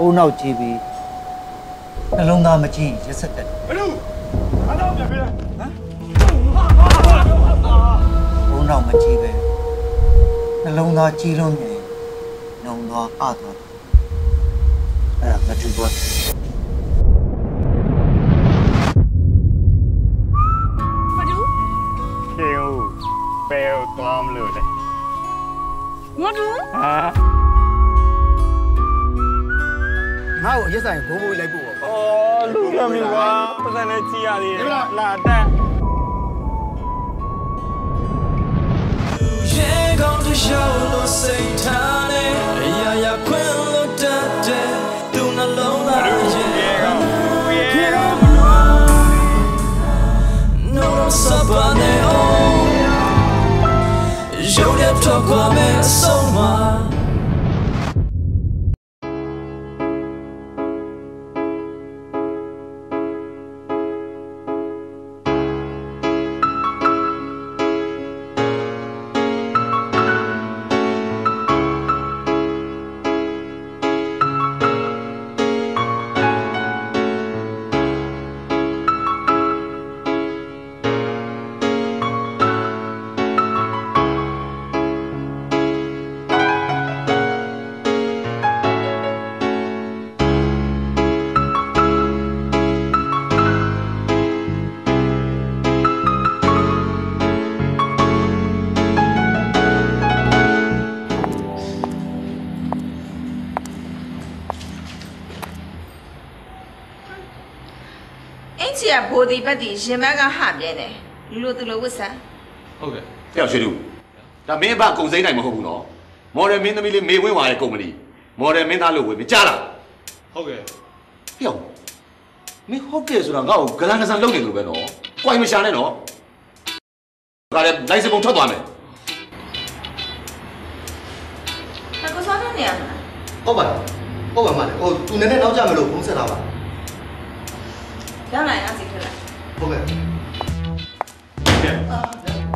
အုံနောက်ကြည့်ပြီးနှလုံးသားမကြည့်ရက်ဆက်တက်တယ်ဘလို့အားလုံးပြန်ပြန်ဟမ်အုံနောက်မကြည့်ပဲနှလုံးသားကြည့်လို့မြင်နှုံသွားအသွားအဲ့ဒါမတူဘူးမတူခေဦးဘယ်ကိုသွားမလို့လဲမတူဟာ ငါ့ကိုအရက်ဆိုင်ဘိုးဘိုးလိုက်ပို့ပါအော်လူကမြကွာပတ်စံနဲ့ကြည့်ရသေးတယ်လာတက်ရေကောင်းတရှောင်းလို့စိတ်ထားနေအရာရာခွင့်လို့တတ်တဲ့သူနှလုံးသားလူရဲ့ရေကောင်ရေကောင် No sabane oh You have to come so င်ကြီးကဘိုဒီပတ်တီရင်မကဟပြဲတယ်လူလိုသူလိုဝတ်ဆန်ဟုတ်ကဲ့ဖျောက်ရွှေလူဒါမင်းအဘကုံစိမ့်နိုင်မဟုတ်ဘူးနော်မော်ဒယ်မင်းသမီးလေးမေဝင်းဝါရဲ့ကုမ္ပဏီမော်ဒယ်မင်းသားလို့ဝင်မကြားလားဟုတ်ကဲ့ဖျောက်မင်းဟုတ်ကဲ့ဆိုတာငါ့ကိုဂလန်ဂဆန်လုပ်နေလို့ပဲနော်ကြွိုင်မရှာနဲ့နော်ဒါလည်းလိုက်စပုံထွက်သွားမယ်အကူစောနေနေရမလားဟုတ်ပါဟုတ်ပါမလေးဟိုသူနည်းနည်းနောက်ကျမလို့ဘုံဆက်တာပါရောက်လာရင်အစီထွက်လိုက် ဟုတ်ကဲ့ကဲ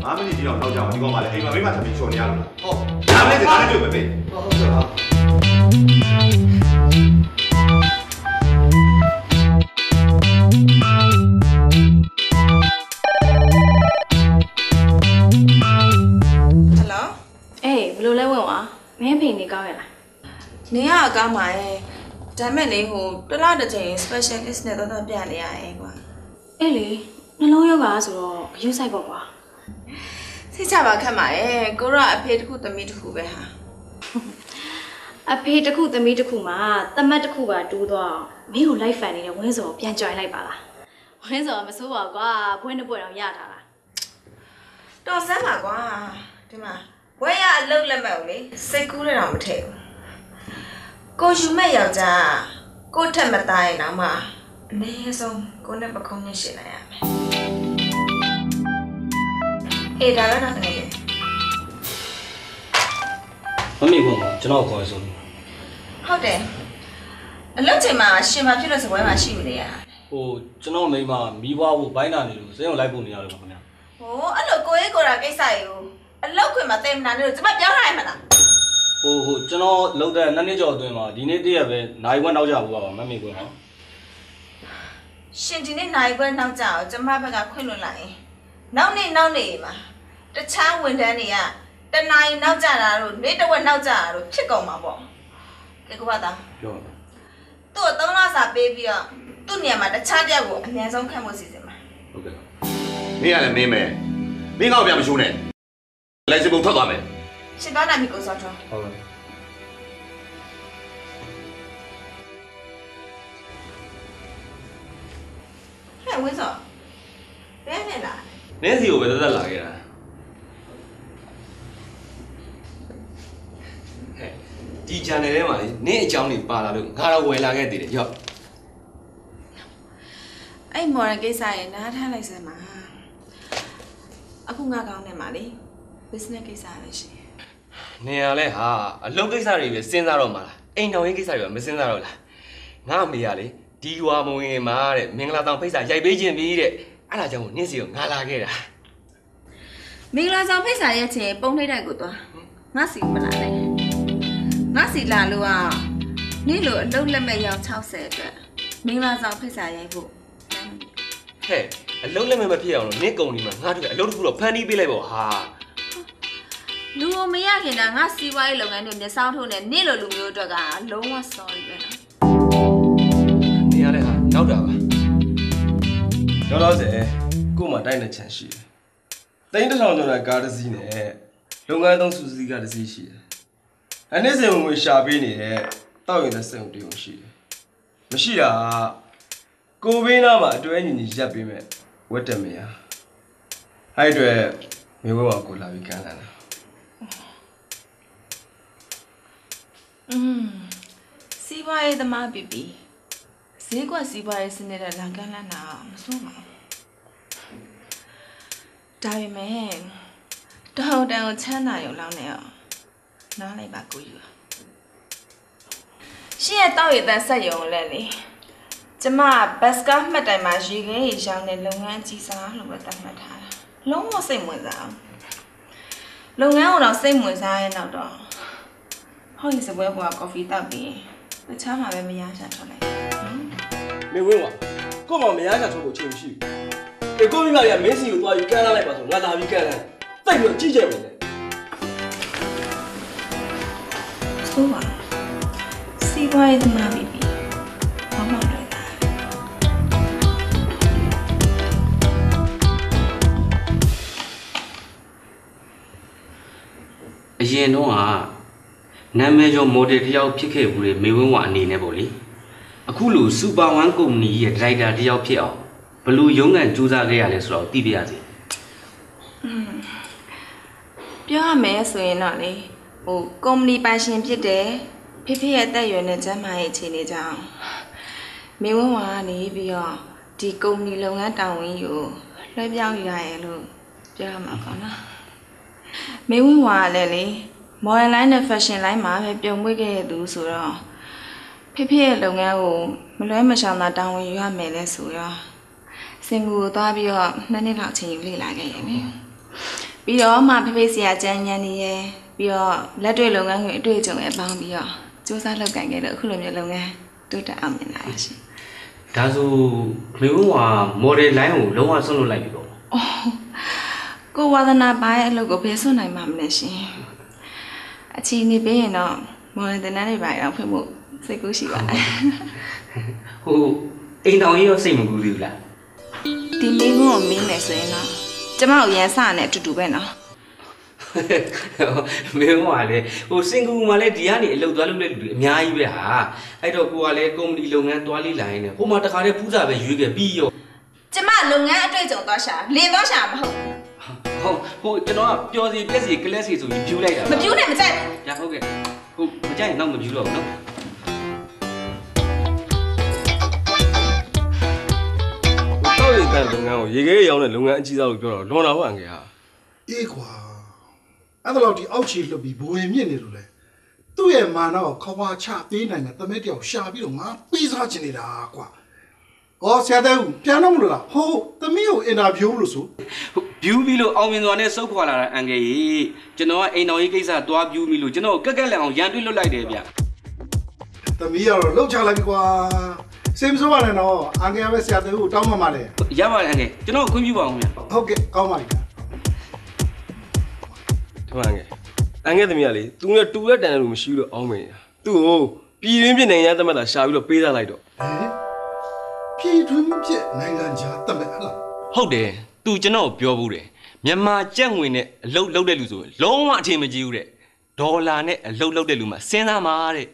ငါမင်းကြီးတော့တော့ကြောင်ဒီကောင်မလေးအိမ်မှာမိမသမီးချော်နေရလို့လားဟုတ်ဒါမင်းကငါနဲ့တွေ့ပဲပေးဟုတ်ကဲ့ပါဟယ်လိုအေးဘယ်လိုလဲဝင်ဝါမင်းဖိနေကောင်းရလားနေရအကောင်းပါရဲ့ဒါမဲ့လေဟိုတစ်လားတစ်ချိန် specialist နဲ့တော့တော့ပြနေရရဲ့ကွာ အေးလေနှလုံးယောဂါဆိုတော့အယူဆိုင်ပေါ့ကွာစိတ်ချပါခက်ပါရဲ့ကိုရအဖေတစ်ခုသမီးတစ်ခုပဲဟာအဖေတစ်ခုသမီးတစ်ခုမှာတမတ်တစ်ခုပါတူးသွားအောင်မင်းကိုလိုက်ဖန်နေတဲ့ဝင်းစော်ပြန်ကြွိုင်လိုက်ပါလားဝင်းစော်မစိုးပါဘူးကွာဘွဲနှစ်ပွဲတော့ရထားတာတော်စမ်းပါကွာဒီမှာဘွဲရအလုတ်လက်မဲ့ကိုလေစိတ်ကူးရတော့မထည့်ဘူးကိုယူမဲ့ယောက်ျားကိုထက်မသားရင်တော့မှအနည်းဆုံး ကိုနဲ့ပခုံးညှရှင်နိုင်ရမယ်အေးဒါလည်းတော့တကယ်မမေဘုံကကျွန်တော်ခေါ်ရဆိုလို့ဟုတ်တယ်အလုတ်ချိန်မှာရှင်မဖြစ်လို့စပွဲမှာရှိမနေရတာဟိုကျွန်တော်မိန်းမမိဘကိုဘိုင်းနာနေလို့စိတ်အောင်လိုက်ဖို့နေရတယ်ပါခင်ဗျာဟိုအဲ့လိုကိုရေးကိုရာကိစ္စရေကိုအလုတ်ခွင်မှာတင်မနာနေလို့ကျမပြောထားရမှာလားဟိုဟိုကျွန်တော်လောက်တဲ့နှစ်နှစ်ကျော်အတွင်းမှာဒီနေ့တည့်ရပဲနိုင်ဝက်နောက်ကြဘူးပါမမေကွန်းနော် ရှင်ဒီနေ့နိုင်ပွဲနောက်ကြအောင်ကျမဘက်ကခွင့်လွှတ်လိုက်ရင်နောက်နေ့နောက်နေ့မှာတခြားဝန်ထမ်းတွေကတနာရီနောက်ကြတာတို့နေ့တစ်ဝက်နောက်ကြတာတို့ဖြစ်ကုန်မှာပေါ့ကဲကိုပါသားပြောပါသူ့ကိုသုံးလစာပေးပြီးတော့သူ့နေရာမှာတခြားတယောက်ကိုအများဆုံးခန့်ဖို့စီစဉ်မှာဟုတ်ကဲ့မင်းကလည်းမင်းပဲမင်းကောက်ပြန်မရှိုးနဲ့လိုက်စပုံထွက်သွားမယ်ရှင်သွားနိုင်ပြီကိုစောထွန်းဟုတ်ကဲ့ ဟဲ့ဝင်းစောဘယ်နဲ့လားနင်းစီကိုပဲတက်တက်လာခဲ့တာဟဲ့ဒီ channel ထဲမှာလေနင်းအကြောင်းတွေပါလာလို့ငါတော့ဝယ်လာခဲ့သေးတယ်ရော့အဲ့မော်ရန်ကိစ္စရေနားထားလိုက်စမ်းပါအခုငါကောင်းနေမှာလေ business ကိစ္စပဲရှိတယ်နင်ကလည်းဟာအလုပ်ကိစ္စတွေပဲစဉ်းစားတော့မှာလားအိမ်တော်ရေးကိစ္စတွေပဲမစဉ်းစားတော့လားငါအမေကလေ ဒီဝါမဝင်မှာတဲ့မင်္ဂလာတောင်ဖိတ်စာရိုက်ပေးခြင်းပြီတဲ့အဲ့ဒါကြောင့်နင်းစီကိုငါလာခဲ့တာမင်္ဂလာဆောင်ဖိတ်စာရဲ့ချင်းပုံနှိမ့်တိုက်ကိုသွားငါစီမလာနဲ့ငါစီလာလို့ကနေ့လိုအလုပ်လက်မဲ့ရောင်60အတွက်မင်္ဂလာဆောင်ဖိတ်စာရိုက်ဖို့လမ်းမပြီဟဲ့အလုံးလက်မဲ့မဖြစ်အောင်လို့နင့်ကုမ္ပဏီမှာငါတို့ကအလုပ်တစ်ခုတော့ဖန်တီးပေးလိုက်ပေါ့ဟာလူကိုမရခင်တာငါစီးပွားရေးလုပ်ငန်းတွေမျက်စောင်းထိုးနေနေ့လိုလူမျိုးအတွက်ကလုံးဝ sorry ပဲနော်နေရတဲ့ဟာ နောက်တာပါတော့တော့စေကို့မှာတိုက်တဲ့ချန်ရှိတယ်တိန်းတစ်ထောင်ကျော်တဲ့ကားတစ်စီးနဲ့လုပ်ငန်းသုံးစူစီကားတစ်စီးရှိတယ်အနည်းစဉ်ဝင်ရှာပေးနေတဲ့တောက်ရင်တဲ့စက်ုံတရုံရှိတယ်မရှိတာကကိုဘေးနားမှာအတွဲညီညီရက်ပေးမဲ့ဝတ်တမရအဲ့အတွေ့မေဘဝကိုလာပြီးကမ်းလာတာอืมစီးပွားရေးသမားပြီပြီ ဈေးကွက်စီးပွားရေးစနစ်တဲ့လန်ကန်းလန်းတာမစိုးပါဘူးဒါပေမဲ့တောင်တန်ကိုချမ်းသာရုံလောက်နဲ့ရောနားလိုက်ပါကိုယူရှင်းရဲ့တောက်ရည်တန်ဆက်ရုံလဲလေကျမဘတ်စကားမှတ်တိုင်မှာရေခဲရေရောင်းတဲ့လုပ်ငန်းကြီးစားလို့ပဲသတ်မှတ်ထားတာလုံးဝစိတ်ဝင်စားအောင်လုပ်ငန်းကိုတော့စိတ်ဝင်စားရဲ့နောက်တော့ဟောဒီစပွဲပေါ်ကကော်ဖီတောက်ပြီးတခြားမှာပဲမရရှာထွက်လိုက်နော် မေဝင်းကကို့မှာမရချထုတ်ဖို့ချိန်မရှိဘူးအေကိုမိမကမင်းစီကိုသွားပြီးကမ်းလာလိုက်ပါဆိုငါလာပြီးကမ်းလာတိုက်ပြီးကြည့်ကြမယ်လေဆိုးပါစီးပွားရေးသမားပြီးပြီဘာမှမလုပ်တာအရင်တော့ကနာမည်ကျော်မော်ဒယ်တစ်ယောက်ဖြစ်ခဲ့ဘူးလေမေဝင်းဝအနေနဲ့ပေါ့လေ အခုလိုစူပါဝမ်ကုမ္ပဏီရဲ့ဒရိုက်တာတစ်ယောက်ဖြစ်အောင်ဘယ်လို့ရုံးကန်စူးစမ်းခဲ့ရလဲဆိုတော့သိပြရစီပြောရမယ်ဆိုရင်တော့လေဟိုကုမ္ပဏီပိုင်ရှင်ဖြစ်တယ်ဖေဖေရဲ့တက်ရွယ်နဲ့ကျန်းမာရေးအခြေအနေကြောင့်မင်းဝဝကနေပြီးတော့ဒီကုမ္ပဏီလုပ်ငန်းတာဝန်ကြီးကိုလွှဲပြောင်းယူရရဲ့လို့ပြောရမှာပေါ့နော်မင်းဝဝကလည်းလေ modern line နဲ့ fashion line မှာပဲပြုံမွေးခဲ့ရသူဆိုတော့ ဖေဖေရဲ့လုပ်ငန်းကိုမလွဲမရှောင်သာတာဝန်ယူရမယ်လဲဆိုတော့စင်ကူကိုသွားပြီးတော့နှစ်နှစ်လောက်အချိန်ယူလေ့လာခဲ့ရတယ်လေပြီးတော့မှဖေဖေစီယာကျန်းညံနေရယ်ပြီးတော့လက်တွေ့လုပ်ငန်းတွေအတွေ့အကြုံတွေပေါင်းပြီးတော့စူးစမ်းလုပ်ကိုင်ခဲ့လို့အခုလိုမျိုးလုပ်ငန်းတိုးတက်အောင်မြင်လာပါရှင်ဒါဆိုမေဝင်းဝမော်ဒယ်လိုင်းကိုလုံးဝဆွန့်လွတ်လိုက်ပြီပေါ့။အော်ကိုဝါသနာပါရဲ့အလုပ်ကိုဘယ်ဆွနိုင်မှာမလဲရှင်။အချီနေပေးရင်တော့မော်ဒယ်တန်းတွေပါအောင်ဖွင့်ဖို့ စိတ်ကူးရှိပါတယ်ဟိုအိမ်တော်ကြီးရောစိတ်မကူးသေးဘူးလား။ဒီလေးကုန်းကိုမင်းမယ်ဆိုရင်တော့ကျမတို့ရန်စနဲ့အတူတူပဲနော်မင်းကလည်းဟိုစင်ကူမှာလည်းဒီကနေအလုပ်သွားလုပ်တဲ့လူတွေအများကြီးပဲဟာအဲ့တော့ကိုကလည်းကုမ္ပဏီလုပ်ငန်းသွားလေးလာရင်လည်းဟိုမှာတခါတည်းဖူးစာပဲရွေးခဲ့ပြီးရော။ကျမလုပ်ငန်းအတွေ့အကြုံသွားရှာလင်သွားရှာမဟုတ်ဘူးဟုတ်ဟိုကျွန်တော်ကပျော်စီပြက်စီကလက်စီဆိုပြီးဖြူလိုက်တာ။မပြူးနဲ့မကြိုက်ဘူးရဟုတ်ကဲ့ဟိုမကြိုက်ရင်တော့မဖြူတော့ဘူးနော် တောက်ရည်တန်လုပ်ငန်းကိုရေခဲရောင်းတဲ့လုပ်ငန်းအကြီးစားလို့ပြောတော့လွန်တာဟုတ်အန်ကယ်ဟာအေးကွာအဲ့ဒါတော့ဒီအောက်ခြေလှုပ်ပြီးဘဝင်မြင့်နေလို့လေသူ့ရဲ့မာနကိုခွာချပေးနိုင်တဲ့တမဲတယောက်ရှာပြီးတော့ငါပေးစားချင်နေတာကွာဩဆရာတဲ့ဦးပြန်တော့မလို့လားဟိုသမီးကိုအင်တာဗျူးလို့ဆိုဟိုဖြူပြီးလို့အောင်မြင်စွာနဲ့စုပ်ခွာလာတဲ့အန်ကယ်ကြီးကျွန်တော်ကအိမ်တော်ကြီးကိစ္စသွားဖြူပြီးလို့ကျွန်တော်ကက်ကက်လက်အောင်ရန်တွေးလွတ်လိုက်တယ်ဗျသမီးကတော့လှုပ်ချလိုက်ပြီကွာ စေမစိုးပါနဲ့တော့အင်္ဂါပဲဆရာတဲ့ဦးတောင်းမှမလဲရပါတယ်အန်ကယ်ကျွန်တော်ခွင့်ပြုပါအောင်ဗျဟုတ်ကဲ့ကောင်းပါပြီဒီမှာငယ်အန်ကယ်သမီးကလေသူနဲ့တူလက်တန်တယ်လို့မရှိဘူးလို့အောင်းမင်းနေတာသူ့ကိုပြည်ရင်းပြည်နိုင်ငံသမက်တာရှာပြီးတော့ပေးစားလိုက်တော့ဟဲ့ပြည်တွင်းပြက်နိုင်ငံခြားတမက်ဟလားဟုတ်တယ်သူကျွန်တော်ပြောဘူးတယ်မြန်မာကြက်ငွေနဲ့အလုတ်လုတ်တဲ့လူဆိုရင်လုံးဝအထင်မကြီးဘူးတဲ့ဒေါ်လာနဲ့အလုတ်လုတ်တဲ့လူမှစဉ်းစားမှာတဲ့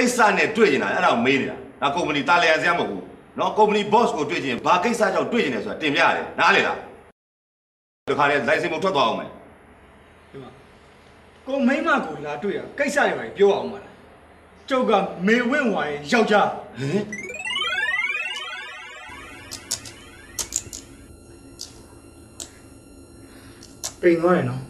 ကိစ္စနဲ့တွေ့နေတာအဲ့ဒါကိုမေးနေတာငါကုမ္ပဏီတာလျန်စရာမဟုတ်ဘူးနော်ကုမ္ပဏီ boss ကိုတွေ့ချင်ဘာကိစ္စကြောင့်တွေ့ချင်တယ်ဆိုတာတင်ပြရတယ်နားလေလားဒီခါလေး license မထွက်သွားအောင်မယ်ဒီမှာကိုမိမကိုလာတွေ့ရကိစ္စတွေပါပြောအောင်ပါလားကျုပ်ကမေဝင်းဝါရဲ့ယောက်ျားဟင်ပိန်သွားတယ်နော်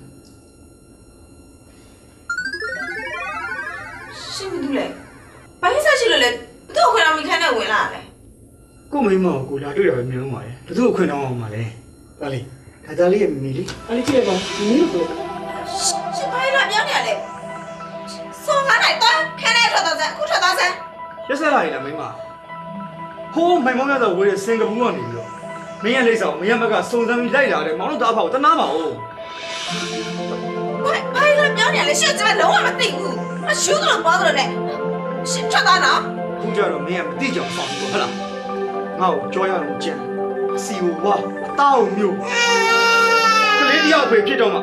တွေ့ရပဲမျိုးပါလေဘသူ့ခွင့်တော့အောင်ပါလေပါလေဒါသားလေးရဲ့မိလေးအဲ့ဒီကြည့်ရပါမင်းတို့ရှင်ဘာလို့ပြောနေရလဲစောငါးနိုင်တော့ခန်းထဲထွက်တော့စမ်းအခုထွက်တော့စမ်းရက်ဆက်လာရလားမိမဟိုးမိုင်မောင်းရတော့ဝေးစင်ကာပူကနေပြီးတော့မင်းရဲ့လိပ်ဆောင်မင်းရဲ့ဘက်ကစုံစမ်းပြီးလိုက်လာတယ်မောင်တို့သားဖောက်တနာပါဦးဘာဘာလို့ပြောနေရလဲရှင်ကျမလုံးဝမသိဘူးအရှူးတော့ပေါ်တော့လေရှင်ထွက်သွားနော်ခုကြတော့မင်းကမတိကြောင်ဆောင်ဘူးဟလား ငါ့ကိုကြောရအောင်ကြံအစီဝါအတောက်မျိုးကလေးတယောက်ပဲဖြစ်တော့မှ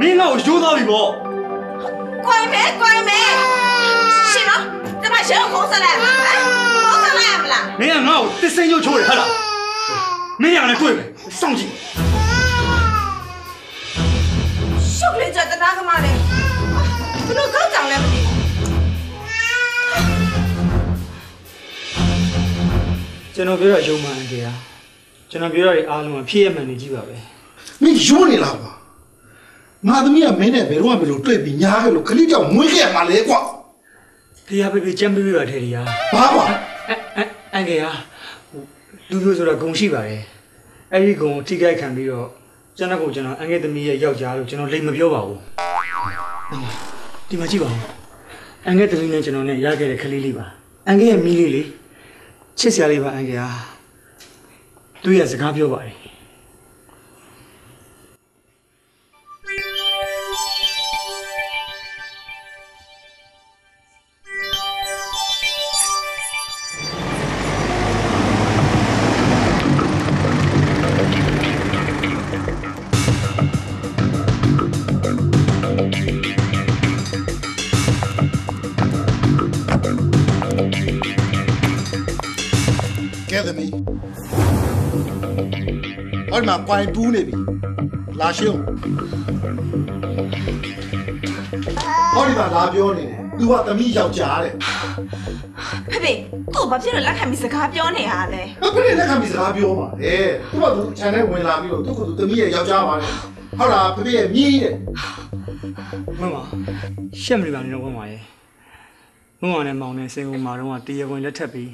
မင်းငါ့ကိုရိုးသွားပြီပေါ့ကွိုင်းမဲကွိုင်းမဲရှင်နော်ကျမရှင်ကိုဖုန်းဆက်လိုက်ဟမ်ဖုန်းဆက်လိုက်ရမလားမင်းကငါ့ကိုတစ်စိမ့်ရုပ်ချိုးတယ်ဟလားမင်းရလည်းတွေ့မယ်စောင့်ကြည့်ရှုပ်လေးကြတနာကမလေးဘလို့ကောက်ကြောင်လဲမသိ ကျွန်တော်ပြောရရုံမှန်ကြရကျွန်တော်ပြောရတဲ့အားလုံးကဖြစ်ရမှန်နေကြည့်ပါပဲမင်းယွန်းနေလားကွာငါသမီးကမင်းနဲ့ဘယ်တော့မှဘယ်လိုတွေ့ပြီးညားခဲ့လို့ခလိကြောင့်မွေးခဲ့ရမှာလဲကွာဖေးရဖေးဖေးကြမ်းပေးပေးပါထဲရီယာဘာကွာအအန်ကေဟာလူမျိုးဆိုတာဂုံရှိပါတယ်အဲ့ဒီဂုံကိုထိခိုက်ခံပြီးတော့ကျွန်တော်ကကျွန်တော်အန်ကေသမီးရဲ့ယောက်ျားလို့ကျွန်တော်လိမ်မပြောပါဘူးဒီမှာကြည့်ပါဦးအန်ကေသမီးနဲ့ကျွန်တော်နဲ့ရခဲ့တဲ့ကလေးလေးပါအန်ကေရဲ့မီးလေးလေ ချစ်စရာလေးပါအန်ကေဟာသူရဲ့စကားပြောပါတယ် ပွိုင်ပူးနေပြီလာရှင်းဟောဒီမှာလာပြောနေတယ်သူကသမီးယောက်ျားတဲ့ဖေဖေသူ့ဘာဖြစ်လို့လက်ခံပြီးစကားပြောနေရလဲဘာဖြစ်လဲလက်ခံပြီးစကားပြောပါလေသူကသူခြံထဲဝင်လာပြီးတော့သူကသူသမီးရဲ့ယောက်ျားပါလေဟုတ်လားဖေဖေရဲ့မြည်တဲ့မမရှက်မလို့ပါနေတော့ဘုံပါရဲ့ဘုံပါနဲ့မောင်နဲ့စင်ကူမာတော့ကတရားဝင်လက်ထပ်ပြီး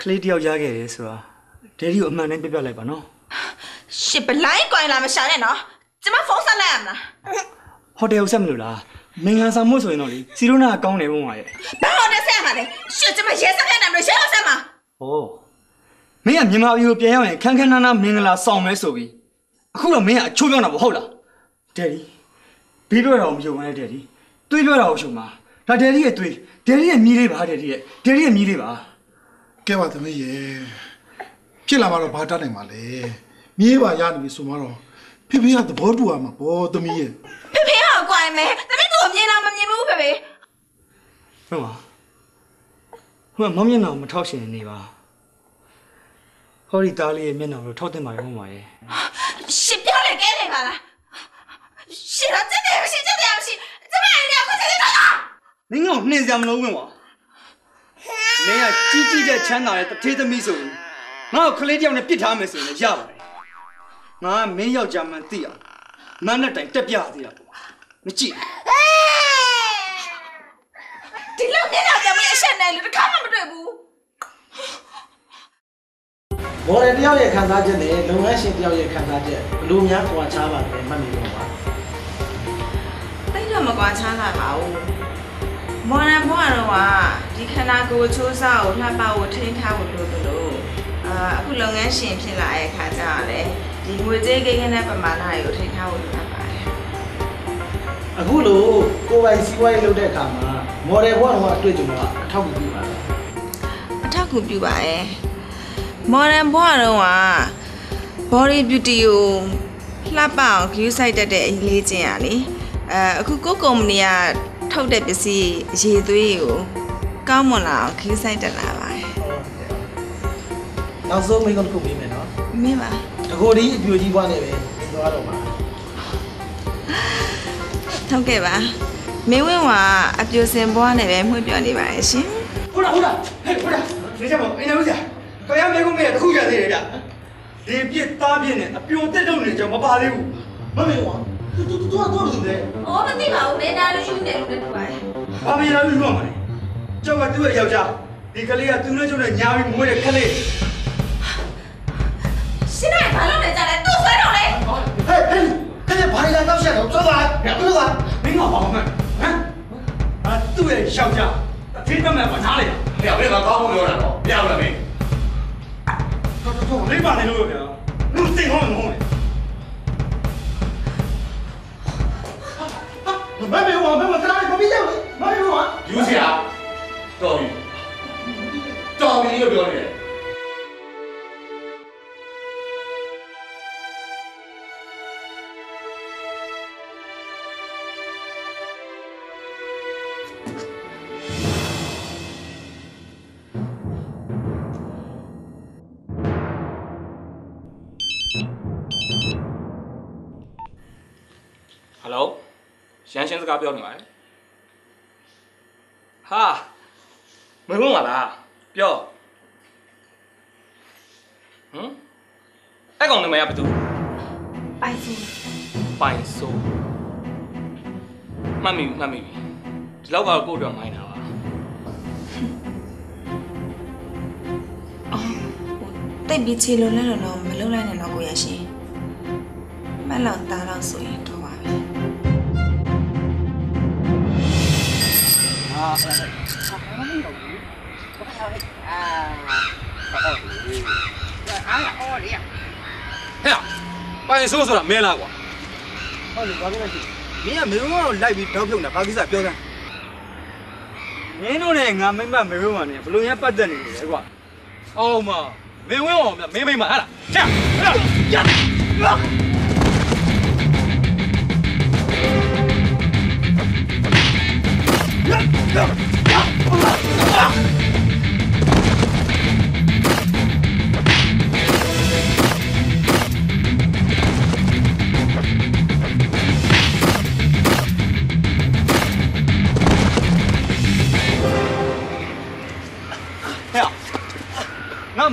ကလေးတယောက်ရခဲ့တယ်ဆိုတာဒယ်ဒီကိုအမှန်တမ်းပြပြလိုက်ပါနော် ရှစ်ပလိုင်းကွိုင်းလာမရှာနဲ့နော်ကျမဖုန်းဆက်လိုက်ရမလားဟိုတယ်ကိုဆက်မလို့လားမင်္ဂလာဆောင်မို့ဆိုရင်တော့လေစီရိုနာကောင်းတယ်ဘုံပါရဲ့ဘာလို့တက်ဆက်ရမှာလဲရှစ်ကျမရဲစက်ခဲ့တယ်မလို့ရဲလို့ဆက်မှာဟောမင်းကမြန်မာပြည်ကိုပြန်ရောက်ရင်ခန်းခန်းနားနားမင်္ဂလာဆောင်မဲဆိုပြီးအခုတော့မင်းကအချိုးပြောင်းတာပေါ့ဟုတ်လားဒယ်ဒီဘေးပြောတာကိုမယုံနဲ့ဒယ်ဒီတွေးပြောတာကိုရှုံပါဒါဒယ်ဒီရဲ့တွေးဒယ်ဒီရဲ့မြည်လေးပါဒယ်ဒီရဲ့ဒယ်ဒီရဲ့မြည်လေးပါကဲပါသမီးရဲ့ဖြစ်လာမှတော့ဘာတတ်နိုင်မှာလဲ မြည်ပါရနေပြီဆိုမှတော့ဖေဖေကသဘောတူရမှာပေါ့သမီးရဲ့ဖေဖေကကွိုင်းမဲတမီးသူ့ကိုမြင်လားမမြင်ဘူးဖေဖေဟုတ်ပါဟိုကမမျက်နှာကိုမထောက်ရှင်နေပါဟောဒီသားလေးရဲ့မျက်နှာကိုထောက်တင်ပါရုံးပါရဲ့ရှစ်ပြောလေကဲနေပါလားရှစ်တော့တက်တယ်ရှစ်တက်တယ်ရှစ်ကျမအိမ်ကခုချက်တော့လားမင်းကနှင်းစရာမလုံးဝင်ပါမင်းကကြီးကြီးတဲ့ချမ်းသာတဲ့တထေးသမီးဆိုရင်ငါ့ကိုကလေးတစ်ယောက်နဲ့ပြစ်ထားမယ်ဆိုရင်လည်းရပါတယ် ငါကမင်းယောက်ျားမှန်သိအောင်မန်းနဲ့တိုင်တက်ပြသေးတာပေါ့မကြည့်ဒီလောက်မျက်နှာပြန်မအရှက်နဲ့လူတစ်ခါမှမတွေ့ဘူးမော်ဒယ်တယောက်ရဲ့ခံစားချက်နဲ့လုပ်ငန်းရှင်တယောက်ရဲ့ခံစားချက်ဘယ်လိုများကွာခြားပါလဲမှတ်မိပါပါမကွာချမ်းလာပါဘူးမော်ရန်ဘွားတော့ကဒီခန္ဓာကိုယ်ချိုးစားကိုလှပဖို့ထိန်းထားဖို့လိုသလိုအာအခုလုပ်ငန်းရှင်ဖြစ်လာတဲ့အခါကျတော့လေ ဒီငွေကြေးကိန်းနဲ့ပမာဏတွေကိုထိန်းထားဖို့လိုတာပါတယ်အခုလို့ကိုယ်ပိုင်စီးပွားရေးလုပ်တဲ့အခါမှာမော်ဒယ်ဘွားတော့အတွေ့အကြုံကအထောက်အကူပြုပါတယ်အထောက်အကူပြုပါရဲ့မော်ရန်ဘွားတော့က body beauty ကိုလှပအောင် view site တက်တဲ့အရေးလေးချင်းอ่ะလေအဲအခုကိုယ့်ကုမ္ပဏီကထုတ်တဲ့ပစ္စည်းအရေးသွေးကိုကောင်းမွန်လာအောင် view site တက်လာပါတယ်နောက်ဆုံးမိကုန်းတစ်ခုပေးမယ်နော်မင်းပါ တကိုဒီအပြိုကြီးဘွားနဲ့ပဲသွားတော့မှာထုတ်ခဲ့ပါမင်းဝင်းကအပြိုစင်ဘွားနဲ့ပဲမှုပြောနေပါရဲ့ရှင်ဟုတ်လားဟုတ်လားဟဲ့ဟုတ်လားနေကြပါအင်းတော်ကြာခရမဲကုန်းမဲတခုကြသေးတယ်ဗျဒီပြစ်သားပြစ်နဲ့အပြိုတက်တော့နေကြမပါသေးဘူးမမေဝါတူတူတူတော့တော့လေ။အော်မသိပါဘူး။မင်းသားလို့ယူနေလို့လည်းတူပါရဲ့ဘာမရဘူးလို့မလဲကျောက်ကသူ့ရဲ့ယောက်ျားဒီကလေးကသူ့နဲ့ကျုံနဲ့ညာပြီးမွေးတဲ့ကလေး။ ရှင်းနိုင်ဘာလို့လဲကြလဲ။သူ့ဆွဲတော့လေဟဲ့ဟဲ့ခက်ဘာလာတော့ဆက်တော့သွားပါသွားပါမင်းကဘာမှမဟမ်အာသူ့ရဲ့ယောက်ျားအဖေကမှမနားလေ။ဟဲ့ဘယ်ကကောင်းဖို့ပြောတာတော့မရဘူးလားမင်းတော်တော်လေးပါနေလို့ဗျာလူသိဟုတ်မဟုတ်လဲမမေဝါမမေကလည်းမပြီးကြဘူးမမေဝါ။ယူစရာတော်ပြီ။တော်ပြီလို့ပြောနေတယ်ဟယ် ရန်ရှင်းစကားပြောနေပါတယ်ဟာမင်းဝင်ပါလားပြောဟမ်အဲ့ကောင်နာမည်ကဘာတူ။ပိုင်စီပိုင်ဆိုးမှတ်မိပြီမှတ်မိပြီဒီလောက်ကတော့ကိုယ့်အတွက်မိုင်းတာပါ။တိတ်ပြီးချီလုံးလဲလို့တော့မလုံးလိုက်နဲ့တော့ကိုရရှင်။မက်လောက်သားတော့ဆိုရင် ဟဲ့ပိုင်ဆိုးဆိုတာမင်းလားကွာဟုတ်လေဘာဖြစ်လဲရှိမင်းကမေဝန်းတော့လိုက်ပြီးတောက်ဖြုတ်တာဘာကိစ္စပြောစမ်းမင်းတို့နဲ့ငါမိမ့်မမေဝန်းကနေဘလို့ရပတ်သက်နေလဲကွာအော်မမင်းဝင်းအောင်မင်းမိမ့်မဟာလားချက်ဟဲ့ရဟဲ့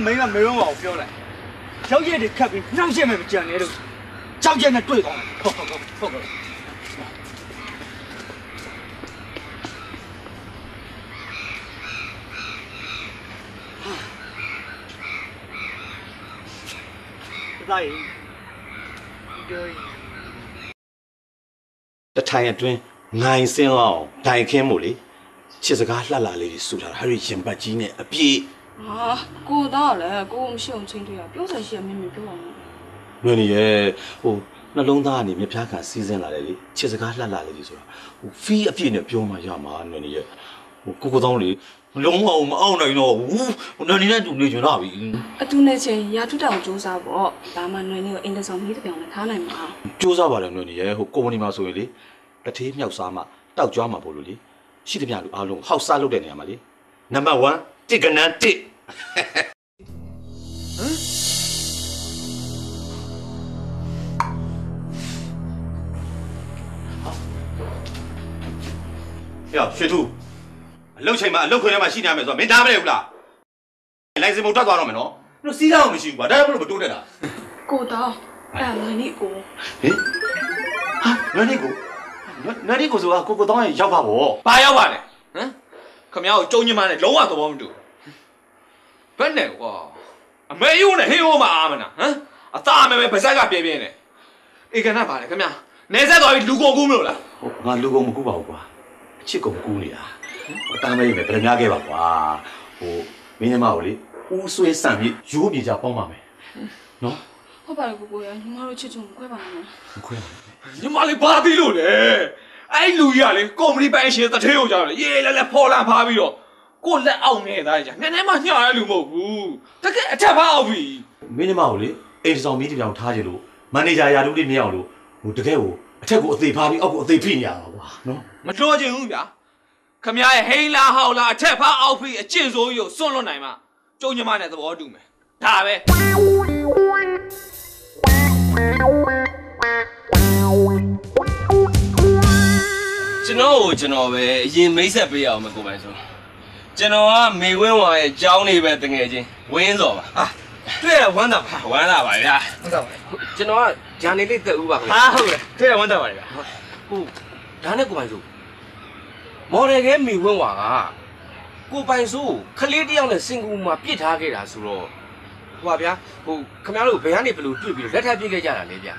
မိမ့်မမေဝန်းကိုပြောလိုက်ရောက်ရက်တွေခတ်ပြီးနှောက်ရက်မဲ့မကြံနေလို့ကြောက်ရက်နဲ့တွေ့သွားတယ်ဟုတ်ဟုတ်ဟုတ်ဟုတ် ကဲ့တိုင်းပြောရင်တထိုင်အတွင်းငိုင်စင်းလောက်ဒိုင်ခင်းမို့လေချစ်စကားလှလှလေးတွေစူတာဟာရီရင်ပတ်ကြီးနဲ့အပြည့်ဟာကိုတော့လည်းကိုမရှိအောင်ချင်းတွေ့ရပြောစရာရှိရမင်းမပြောအောင်နွေနေရဲ့ဟိုနှလုံးသားကနေမြပြားခံစီးစင်းလာတယ်လေချစ်စကားလှလှလေးတွေဆိုတာဟိုဖီးအပြည့်နဲ့ပြောမှရမှာနွေနေရဲ့ဟိုကိုကိုတောင်းလေ လုံးဝမအောင်နိုင်တော့ဘူးဟိုနွေနေနဲ့တူနေကြတော့ပြီအတူနဲ့ချင်းရာထုတောင်စူးစမ်းပေါ့ဒါမှຫນွေလေးကိုအင်တဆောင်မီးတစ်ပြောင်နဲ့ထားနိုင်မှာစူးစမ်းပါတယ်နွေနေရဲ့ဟိုကုမ္ပဏီမှာဆိုရင်လေတထေးမြောက်စားမှတောက်ကြွားမှာပို့လို့လေရှိသမျှလူအားလုံးဟောက်စားလုပ်တဲ့နေရာမှာလေနံပါတ်1တစ်ကနန်းတစ်ဟဲ့ရွှေထူး အလုတ်ချိန်မှာအလုတ်ခွင်ထဲမှာရှိနေရမယ်ဆိုတော့မင်းသားမလဲဘူးလားလိုင်စင်ပုံထွက်သွားတော့မယ်နော်တို့စီးသားအောင်မရှိဘူးကွာဒါကြောင့်မလို့မတိုးတက်တာ ကိုတော့အဲ့ຫນွေလေးကို ဟင်ဟာနွေးနေကိုနွေးနေကိုဆိုတာကိုကိုတောင်းရင်ရောက်ပါဗော ဘာရောက်ပါလဲဟမ်ခမ ्या ကိုကြုံညမနဲ့လုံးဝသဘောမတူဘယ်နဲ့ကွာအမေယိုးနဲ့ဟေးယိုးမအားမနာဟမ်အသားအမေပဲပါဇက်ကပြဲပြဲနေအေကနာပါလေခမ ्या နေဆက်သွားပြီးလူကုန်ကူးမလို့လား ဟိုငါလူကုန်မကူပါဘူးကွာအချစ်ကုန်ကူနေတာဟို တားမေးပဲပြများခဲ့ပါကွာဟိုမင်းညီမကိုလေဦးဆွေးဆန်ပြီးရိုးပြေကြပေါင်းပါမယ်နော်ဟုတ်ပါလေကိုကိုရညီမတို့ချစ်ချုံခွဲပါမယ်မခွဲညီမလေးဘာသိလို့လဲအဲ့လူကြီးကလေကုမ္ပဏီပိုင်ရှင်တထေးကိုကြောက်တယ်ရေးလဲလဲဖော်လန်ဖားပြီးတော့ကိုလက်အောက်နေတာကြာနည်းနည်းမှညှော်ရလူမဟုတ်ဘူးတကယ်အထက်ဖားအောင်ပြီမင်းညီမကိုလေအိမ်ဆောင်မီးတီတောင်ထားကြလို့မန်နေဂျာယာလူတွေမရအောင်လို့ဟိုတကယ်ကိုအထက်ကိုအသေးဖားပြီးအောက်ကိုအသေးဖိနေရတာကွာနော်မတော်ချင်ဘူးဗျာ ခမရရဲ့ဟိန်းလားဟောက်လားအထက်ဖားအောက်ဖိအကျင့်ဆိုးကြီးကိုစွန့်လွတ်နိုင်မှာကျုံညီမနဲ့သဘောတူမယ်ဒါပဲကျွန်တော်ကိုကျွန်တော်ပဲအရင်မိတ်ဆက်ပေးရအောင်မကိုပိုင်ဆိုကျွန်တော်ကမေဝင်းဝါရဲ့ကြောင်းနေပဲတငယ်ချင်းဝင်းစော်ပါဟာတွေ့ရဝမ်းသာပါဝမ်းသာပါဗျာဝမ်းသာပါကျွန်တော်ကဂျာနေလေးတက်ဦးပါခင်ဗျာဟုတ်ကဲ့တွေ့ရဝမ်းသာပါဗျာဟုတ်ဒါနဲ့ကိုပိုင်ဆို မော်ဒယ်ကမေဝင်းဝါကကိုပိုင်ဆိုခလေးတယောက်နဲ့စင်ကူမှာပြစ်ထားခဲ့တာဆိုတော့ဟိုပါဗျာဟိုခင်ဗျားတို့ဘယ်ကနေဘယ်လိုတွေ့ပြီးလက်ထပ်ပြစ်ခဲ့ကြတာလဲဗျာ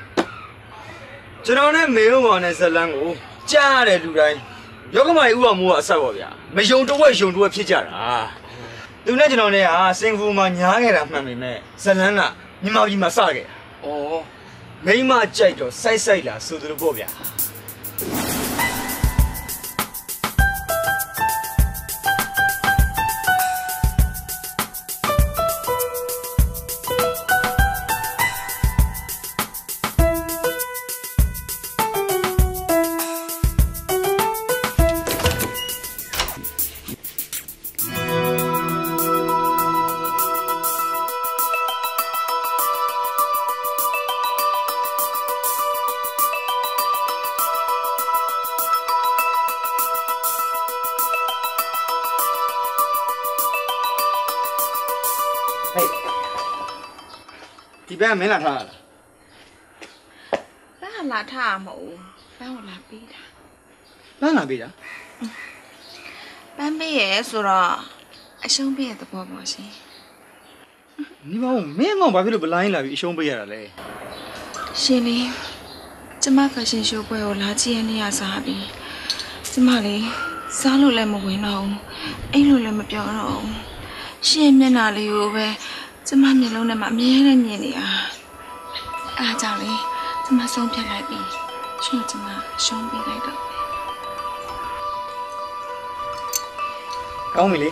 ကျွန်တော်နဲ့မေဟုတ်မောင်နဲ့ဇလန်းကိုကြားရတဲ့လူတိုင်းယောကမိုင်ဥအောင်မိုးကအဆက်ပေါ့ဗျာမယုံတဝက်ယုံတဝက်ဖြစ်ကြတာသူနဲ့ကျွန်တော်နဲ့ဟာစင်ဖူမှာညားခဲ့တာမှန်ပေမဲ့ဇလန်းကညီမကြီးမှာစခဲ့တာဩမိမကြိုက်တော့စိုက်စိုက်လာဆိုသူတို့ပေါ့ဗျာ မင်းလာထားရလားလမ်းလာထားမှာမဟုတ်ဘူးလမ်းကိုလာပေးတာလမ်းလာပေးတာပန်းပေးရဲဆိုတော့အရှုံးပေးရတဲ့ဘောပေါ့ရှင်ညီမမင်းငေါ့ဘာဖြစ်လို့ဘလိုင်းလာပြီးအရှုံးပေးရတာလဲရှင်လေးကျမဖက်ရှင်ရှိုးပွဲကိုလာကြည့်ရနေရစားပြီးကျမလေးစားလို့လည်းမဝင်တော့ဘူးအိမ်လို့လည်းမပြောတော့ဘူးရှင်မျက်နှာလေးကိုပဲ ကျမမျက်လုံးထဲမှာအမြဲတမ်းမြင်နေတာအားကြောင့်လေကျမဆုံးဖြတ်လိုက်ပြီးရှင်ကျမရှုံးပေးလိုက်တော့ကောင်းပြီလေ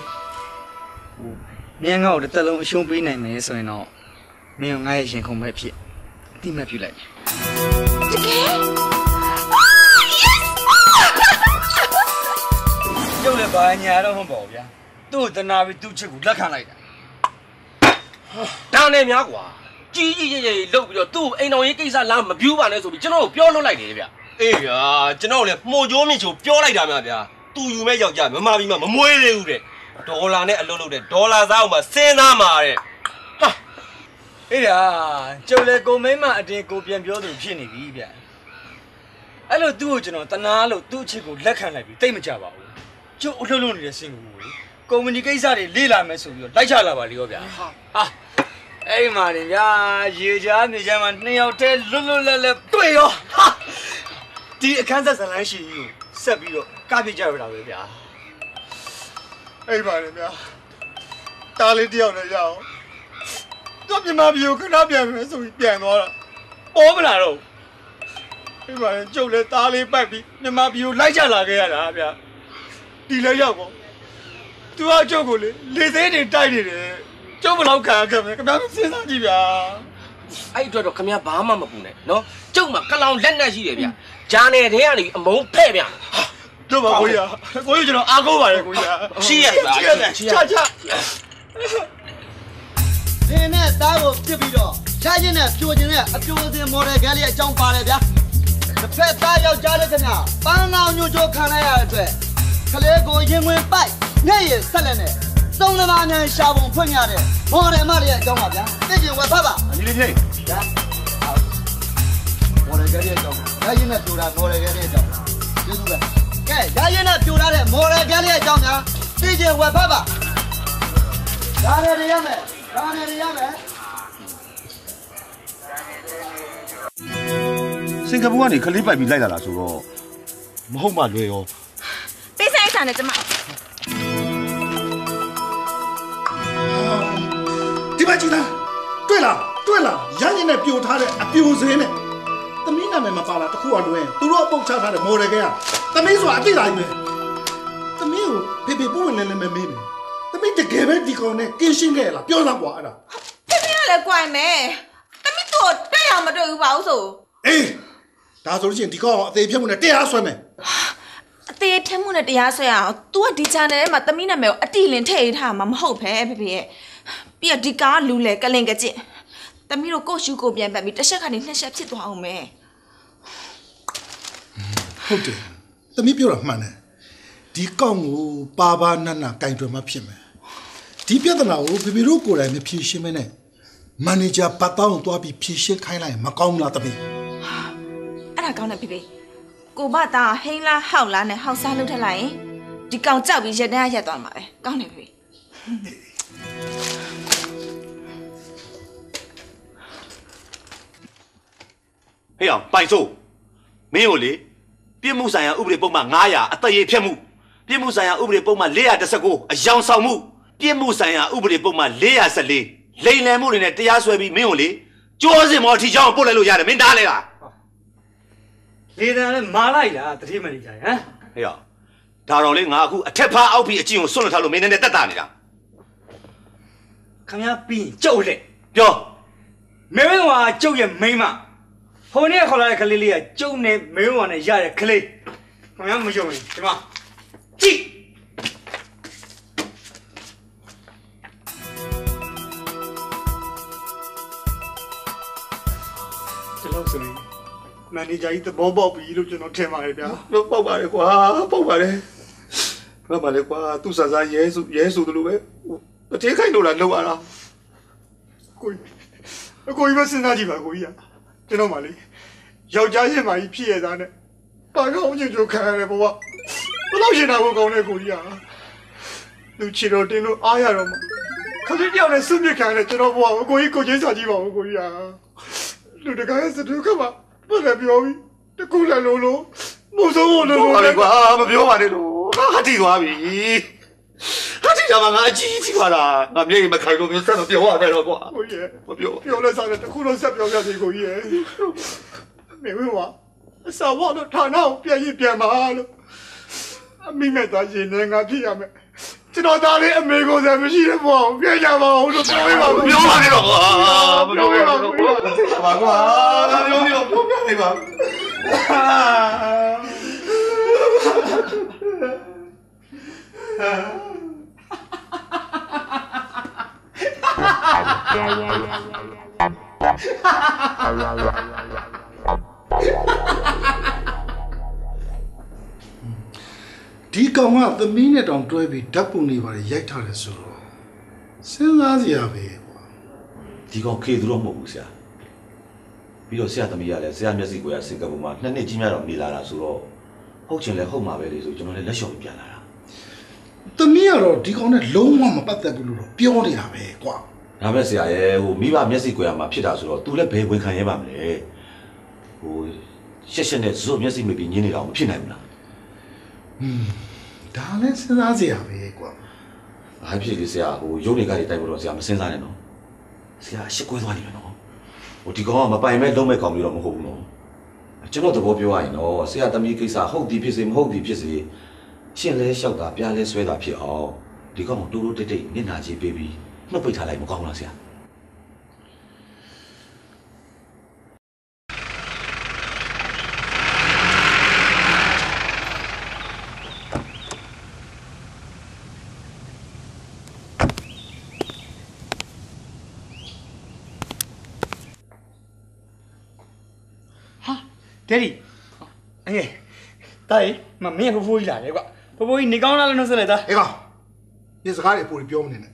မင်းငါ့ကိုတစ်သက်လုံးအရှုံးပေးနိုင်မယ်ဆိုရင်တော့မင်းကငါ့ရဲ့ရင်ခုန်ပဲဖြစ်အတိမတ်ပြုလိုက်မယ်တကယ်ကျုပ်လည်းဘာညာတော့မဟုတ်ပါဘူးဗျာသူ့ကိုတနာပြီးသူ့ချစ်ကိုလက်ခံလိုက်တာ ဒါနဲ့များကွာကြီးကြီးရဲ့ရဲ့လှုပ်ပြီးတော့သူ့ကိုအိမ်တော်ရေးကိစ္စလာမပြူးပါနဲ့ဆိုပြီးကျွန်တော်ကိုပြောလွတ်လိုက်တယ်ဗျအေးဗျာကျွန်တော်လည်းမှုံကြိုးမြင့်ချိုပြောလိုက်တာများဗျာသူယူမဲ့ယောက်ျားမမပြီးမှမမွေးသေးဘူးတဲ့ဒေါ်လာနဲ့အလုပ်လုပ်တဲ့ဒေါ်လာစားအောင်မှစဉ်းစားမှာတဲ့အေးဒါကျုပ်လည်းကိုမိမ့်မအတင်းကိုပြန်ပြောသူဖြစ်နေပြီဗျာအဲ့လိုသူ့ကိုကျွန်တော်တနာလို့သူ့အချစ်ကိုလက်ခံလိုက်ပြီးတိတ်မကြပါဘူးကျုပ်အလှုပ်လှုပ်နေတဲ့စင်ကူကိုလေ ကုမ္ပဏီကိစ္စတွေလေ့လာမယ်ဆိုပြီးတော့လိုက်ချလာပါလေရောဗျာဟာအဲ့ဒီမှာနေဗျာရေချားမြေချမ်းမှာနှစ်ယောက်တည်းလွတ်လွတ်လပ်လပ်တွေ့ရောဟာဒီအခန်းဆက်ဇလန်းရှိကြီးကိုဆက်ပြီးတော့ကပြကြရတာပဲဗျာအဲ့ဒီမှာနေဗျာတားလေးတယောက်နဲ့ရအောင်တော့မြန်မာပြည်ကိုခဏပြန်မယ်ဆိုပြီးပြန်သွားတာပေါ်မလာတော့ဒီမှာကျုပ်လည်းသားလေးပတ်ပြီးမြန်မာပြည်ကိုလိုက်ကြလာခဲ့ရတာဗျာဒီလည်းရောက်ပေါ့ သူကကျုပ်ကိုလေလေသေးတွေတိုက်နေတယ်ကျုပ်ဘယ်လောက်ခံရခဲ့မလဲခင်ဗျားစဉ်းစားကြည့်ဗျာအဲ့အတွက်တော့ခင်ဗျားဘာမှမပူနဲ့နော်ကျုပ်မှာကလောင်လက်နက်ရှိတယ်ဗျာဂျာနယ်ထဲကနေအမုန်းဖဲ့ဗျာတို့ပါကိုကြီးကိုကြီးကျွန်တော်အားကိုးပါတယ်ကိုကြီးရှိရပါရှိရတယ်ချာချာသင်နဲ့သားကိုပြစ်ပြီးတော့ရရင်နဲ့ပြိုခြင်းနဲ့အပြိုစင်မော်ဒယ်ကလေးအကြောင်းပါတယ်ဗျာတစ်ဖက်သားယောက်ျားလေးခင်ဗျာပန်းလောင်ညို့ချိုးခံလိုက်ရတဲ့အတွက် ကလေးကိုရင်ဝင်ပိုက်ငှဲ့ရဆက်လက်နဲ့သုံးလမနဲ့ရှာပုံဖွင့်ရတဲ့မော်ဒယ်မလေးအကြောင်းပါဗျာသိကျင်ဝက်ဖတ်ပါညီလေးကြီးဗျာမော်ဒယ်ကလေးအကြောင်းရရင်နဲ့ပြိုတာမော်ဒယ်ကလေးအကြောင်းကျေးဇူးပဲကဲရရင်နဲ့ပြိုထားတဲ့မော်ဒယ်ကလေးအကြောင်းများသိကျင်ဝက်ဖတ်ပါဒါနဲ့ရရမယ်ဒါနဲ့ရရမယ်စစင်ကာပူကနေခလေးပိုက်ပြီးလိုက်လာတာဆိုတော့မဟုတ်မှလွယ်ရော ပေးဆိုင်ဆိုင်နဲ့ကျမဒီမကြီးသားတွေ့လားတွေ့လားရရင်နဲ့ပြိုထားတဲ့အပြိုစင်းနဲ့သမီးနာမည်မပါလားတခုအလွဲသူတို့အပုတ်ချထားတဲ့မော်ဒယ်ကသမီးဆိုတာအတိတိုင်းပဲသမီးကိုဖေဖေပို့ဝင်လဲလဲမဲမေးမယ်သမီးတကယ်ပဲဒီကောင်နဲ့ကင်းရှင်းခဲ့လားပြောစမ်းကွာအဲ့ဒါဖေဖေကလည်းကြွိုင်မယ်တမိတို့တက်ရမတွေ့ဘူးပါဦးဆိုအေးဒါဆိုလို့ရှိရင်ဒီကောင်ကအသေးဖြတ်မှုနဲ့တရားဆွဲမယ် အသေးထက်မှုနဲ့တရားဆွဲအောင် तू ကဒီ channel ထဲမှာတမိနာမည်ကိုအတီလင်ထည့်ထားမှာမဟုတ်ဖဲဖေဖေရဲ့ပြီးတော့ဒီကားလူလေကလင်ကကျင့်တမိတို့ကိုယ့်ရှူကိုပြန်ပတ်ပြီးတစ်ချက်ခါနေနှစ်ချက်ဖြစ်သွားအောင်မယ်ဟုတ်တယ်သမီးပြောတာမှန်တယ်ဒီကောင်ကိုပါပါနတ်နတ်ကင်တွယ်မှဖြစ်မယ်ဒီပြဿနာကိုဖေဖေတို့ကိုယ်တိုင်မဖြေရှင်းမနဲ့မန်နေဂျာပတ်တောင်းကိုသွားပြီးဖြေရှင်းခိုင်းလိုက်ရင်မကောင်းဘူးလားသမီးအဲ့ဒါကောင်းတယ်ဖေဖေ ကိုဘသားဟိန်းလားဟောက်လားနဲ့ဟောက်စားလုပ်ထက်လိုက်ရင်ဒီကောင်ကြောက်ပြီးရက်တန်းရက်သွားမှာပဲကောင်းတယ်ဖေဖေဟေးအောင်ပိုင်ဆိုးမင်းကိုလေပြစ်မှုဆိုင်ရာဥပဒေပုံမှန်900အသက်ရည်ဖြတ်မှုပြစ်မှုဆိုင်ရာဥပဒေပုံမှန်419အယောင်ဆောင်မှုပြစ်မှုဆိုင်ရာဥပဒေပုံမှန်414လိန်လည်မှုတွေနဲ့တရားစွဲပြီးမင်းကိုလေကြိုးစင်မော်ထီချောင်းပို့လိုက်လို့ရတယ်မင်းတားလေလား လေတံလည်းမာလိုက်တာတတိမနေကြဟမ်ဟေးအောင်ဒါတော့လေငါအခုအထက်ဖားအောက်ပြီးအကျင့်ကိုစွန့်လွတ်ထားလို့မင်းနဲ့တက်တာနေတာခမရပြီးကြုတ်လက်ပြောမေဝင်းဝါကြုတ်ရဲ့မိန်းမဟိုနေ့ခေါ်လာတဲ့ကလေးလေးကကြုတ်နဲ့မေဝင်းဝါနဲ့ရတဲ့ကလေးခမရမကြုံဘူးဒီမှာကြည့်ကျွန်တော်ဆိုရင် မန်နေဂျာကြီးသဘောပေါက်ပြီလို့ကျွန်တော်ထင်ပါတယ်ဗျာတော့ပေါက်ပါလေကွာပေါက်ပါလေဘာမှလေကွာသူ့ဆာဆာရဲစုရဲစုတို့လိုပဲအတေးခိုင်းလို့လားလောက်ရတာကိုကြီးအကိုကြီးပဲစဉ်းစားကြည့်ပါကိုကြီးကကျွန်တော်မှလေယောက်ျားရင်မကြီးဖြစ်ရတာနဲ့ပါကောင်းညွှန်ကြခံရတယ်ဘဝဘယ်တော့ရှင်တာကိုကောင်းတဲ့ကိုကြီးကလူချီတော်တင်းလို့အားရတော့မှခလေးတယောက်နဲ့ဆွမြခံရတယ်ကျွန်တော်ဘဝကိုကိုကြီးကိုချင်းစာကြည့်ပါဦးကိုကြီးကလူတကားရဲ့စတူကမှ ဘယ်လဲပြောပြီးတကူလည်းလို့လို့မို့ဆုံးလို့ပြောလို့ပါလေကွာမပြောပါနဲ့လို့ဟာဟာတီသွားပြီဟာတီကမှငါအကြီးကြီးပါလားငါမျက်ရည်မခိုင်လို့မျိုးဆက်တော့ပြောရတယ်တော့ကွာကိုကြီးမပြောပြောလဲစားတယ်တခုလုံးဆက်ပြောပြစီကိုကြီးရဲ့မေဝင်းကအစာဝတ်လို့ဌာနကိုပြန်ရင်ပြန်ပါလို့အမိမဲ့သားရင်နဲ့ငါဖြစ်ရမယ် ကျွန်တော်သားလေးအမေကိုလည်းမရှိတဲ့ဘဝကိုပြန်ကြပါအောင်လို့ပြောပါဦးပြောပါနဲ့တော့ကွာမပြောပါပါနဲ့ဘူးတော့ပါကွာပြောပြောပြောပြနေပါ ဒီကောင်ကသမီးနဲ့တောင်တွဲပြီးဓာတ်ပုံနေပါတယ်ရိုက်ထားတယ်ဆိုတော့စဉ်းစားစရာပဲကွာ ဒီကောင်ခေသူတော့မဟုတ်ဘူးဆရာပြီးတော့ဆရာသမီးကလည်းဆရာမျက်စိကိုရစင်ကာပူမှာနှစ်နှစ်ကြီးများတော့နေလာတာဆိုတော့ဟုတ်ချင်လဲဟုတ်မှာပဲလေဆိုကျွန်တော်လည်းလက်လျှော့ပြီးပြန်လာတာ သမီးကတော့ဒီကောင်နဲ့လုံးဝမပတ်သက်ဘူးလို့တော့ပြောနေတာပဲကွာ ဒါမဲ့ဆရာရဲ့ဟိုမိဘမျက်စိကိုရမှာဖြစ်တာဆိုတော့ तू လည်းဘယ်ဝင်ခံရဲပါမလဲဟိုရှက်ရှက်နဲ့ဇွတ်မျက်စိမိပြီးညင်းနေတာမဖြစ်နိုင်ဘူးလား อืม ဒါလည်းစဉ်းစားစရာပဲကွာဘာဖြစ်လဲဆရာဟိုရုပ်တွေကတွေတိုက်ဖို့တော့ဆရာမစင်စားနဲ့နော်ဆရာရှစ်ကွဲသွားနေမယ်နော်ဟိုဒီကောင်ကမပိုင်မဲ့လုံးမဲ့ကောင်ပြီးတော့မဟုတ်ဘူးနော်ကျွန်တော်သဘောပြောရရင်တော့ဆရာသမီးကိစ္စဟုတ်သည်ဖြစ်စေမဟုတ်သည်ဖြစ်စေရှင်းလဲလျှောက်တာပြားလဲဆွဲတာဖြစ်အောင်ဒီကောင်ကိုတိုးတိုးတိတ်တိတ်မျက်နှာကြီးပေးပြီးနှုတ်ပိတ်ထားလိုက်မကောင်းဘူးလားဆရာ ဒယ်ဒီအေးတားမမင်းကဖိုးဖိုးကြီးလာတယ်ကွာဖိုးဖိုးကြီးနေကောင်းလားလို့နှုတ်ဆက်လိုက်တာအေးကောင်ဒီစကားတွေပိုပြီးပြောမနေနဲ့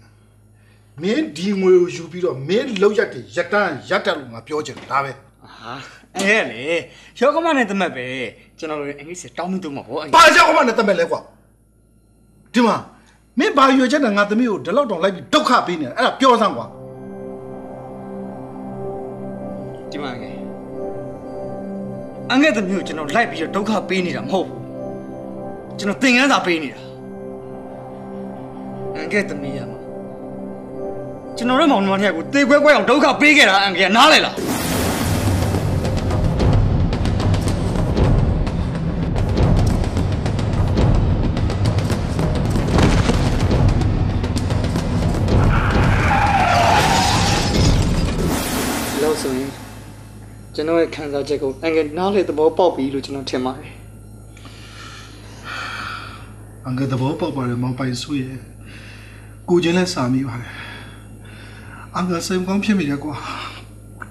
မင်းဒီငွေကိုယူပြီးတော့မင်းလောက်ရက်တွေရက်တန်းရက်တက်လို့ငါပြောချင်တယ်ဒါပဲဟာအဲ့လေရောကမနဲ့တမက်ပဲကျွန်တော်တို့အင်္ဂလိပ်စတောင်းမိတော့မှာဗောဘာကြောင့်မှနဲ့တတ်မဲ့လဲကွာဒီမှာမင်းဘာရွယ်ချက်နဲ့ငါသမီးကိုဒီလောက်တောင်လိုက်ပြီးဒုက္ခပေးနေတာအဲ့ဒါပြောစမ်းကွာဒီမှာငယ် အန်ကဲသမီးကိုကျွန်တော်လိုက်ပြီးတော့ဒုက္ခပေးနေတာမဟုတ်ဘူးကျွန်တော်သင်ခန်းစာပေးနေတာအန်ကဲသမီးရမှာကျွန်တော်တို့မောင်နှမတစ်ယောက်ကိုတေခွဲခွဲအောင်ဒုက္ခပေးခဲ့တာအန်ကဲကနားလဲလား ကျွန်တော်ရဲ့ခံစားချက်ကိုအင်္ဂနားလေသဘောပေါက်ပြီလို့ကျွန်တော်ထင်ပါတယ်အငယ်သဘောပေါက်ပါတယ်မောင်ပိုင်ဆွေရဲ့ကိုချင်းလဲစာမိပါတယ်အငယ်စိတ်ကောင်းဖြစ်မိတယ်ကွာ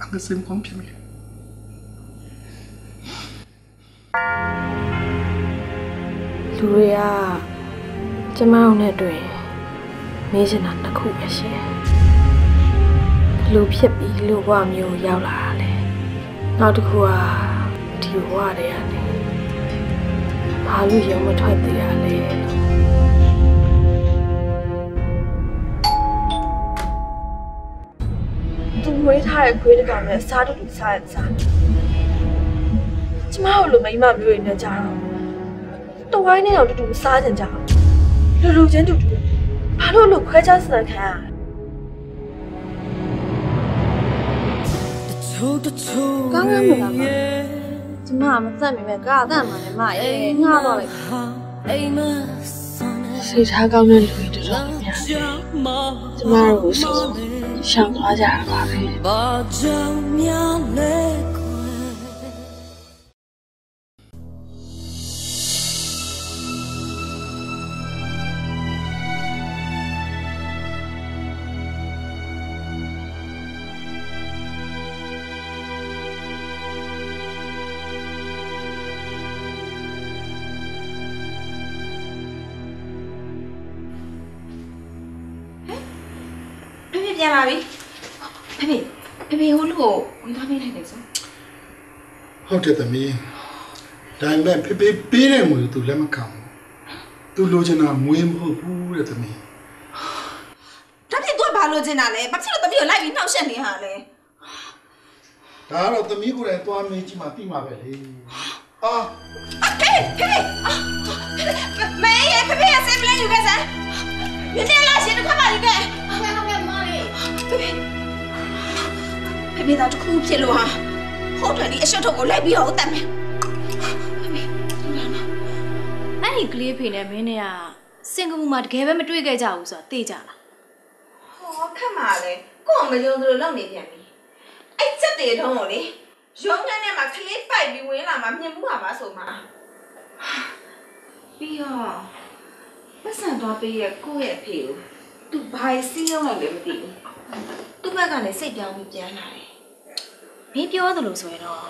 အငယ်စိတ်ကောင်းဖြစ်မိတယ်လူတွေကကျမတို့နဲ့တွေ့ရင်မေးချင်တာတစ်ခုပဲရှင်ဘလို့ဖြစ်ပြီးလူဘဝမျိုးရောက်လာတာလဲ နောက်တစ်ခုကဒီဘဝတွေကနေဘာလို့ရုံမထွက်သေးရလဲလို့သူမွေးထားတဲ့ခွေးတစ်ကောင်နဲ့စားတူတူစားရစားကျမတို့လိုမိန်းမမျိုးတွေနဲ့ကြတော့တဝိုင်းနဲ့တော့တူတူမစားကြကြဘူးလူလူချင်းတူတူဘာလို့လို့ခွဲခြားစံခံရလဲ ကောင်းကောင်းမလားမကျမကမသက်မိမဲ့ကားအသက်မှန်တယ်မအေးငှားတော့လိုက်စိတ်ထားကောင်းတဲ့လူတွေတော်တော်များများကျမတို့ကိုစုစုရှောင်သွားကြတာပါပဲ ကိုဝင်သွားပေးလိုက်တယ်ဆိုဟုတ်တယ်သမီးဒါပေမဲ့ဖေဖေပေးတဲ့ငွေကို तू လက်မခံဘူး तू လိုချင်တာငွေမဟုတ်ဘူးတဲ့သမီးဒါဖြစ်သူကဘာလို့ကျင်တာလဲဘာဖြစ်လို့တပည့်ကိုလိုက်ပြီးနှောက်ရှက်နေဟာလဲဒါကတော့သမီးကိုယ်တိုင်သွားမေးကြည့်မှသိမှာပဲလေအာဖေဖေမေးရဖေဖေရစင်ပလန်ယူခဲ့စမ်းမြင်းနေလာရှင်တစ်ခါမှယူခဲ့ဟုတ်ကဲ့ဟုတ်ကဲ့မော်လေးဖေဖေ ဖေဖေသားတစ်ခုဖြစ်လို့ဟာဟုတ်တယ်ဒီအရှုပ်ထုတ်ကိုလိုက်ပြီးတော့တတ်မယ်အဲ့ဒီကလေးဖေနဲ့မင်းနဲ့ကစင်ကာပူမှာတကယ်ပဲမတွေ့ခဲ့ကြဘူးဆိုတာသိကြလားဟောခက်မှာလဲကို့မယုံသလိုလုပ်နေပြန်ပြီအဲ့ချက်တွေတုံးကိုလေရုံးခန်းထဲမှာခလေးပိုက်ပြီးဝင်လာမှမြင်မှုပါပါဆိုမှပြီးတော့ပတ်စံသွားပေးရဲ့ကိုယ့်ရဲ့အဖေကိုသူဘာစီးအောင်လဲမသိဘူးသူ့ဘက်ကနေစိတ်ပြောင်းပြီးပြန်လာတယ် မင်းပြောသလိုဆိုရင်တော့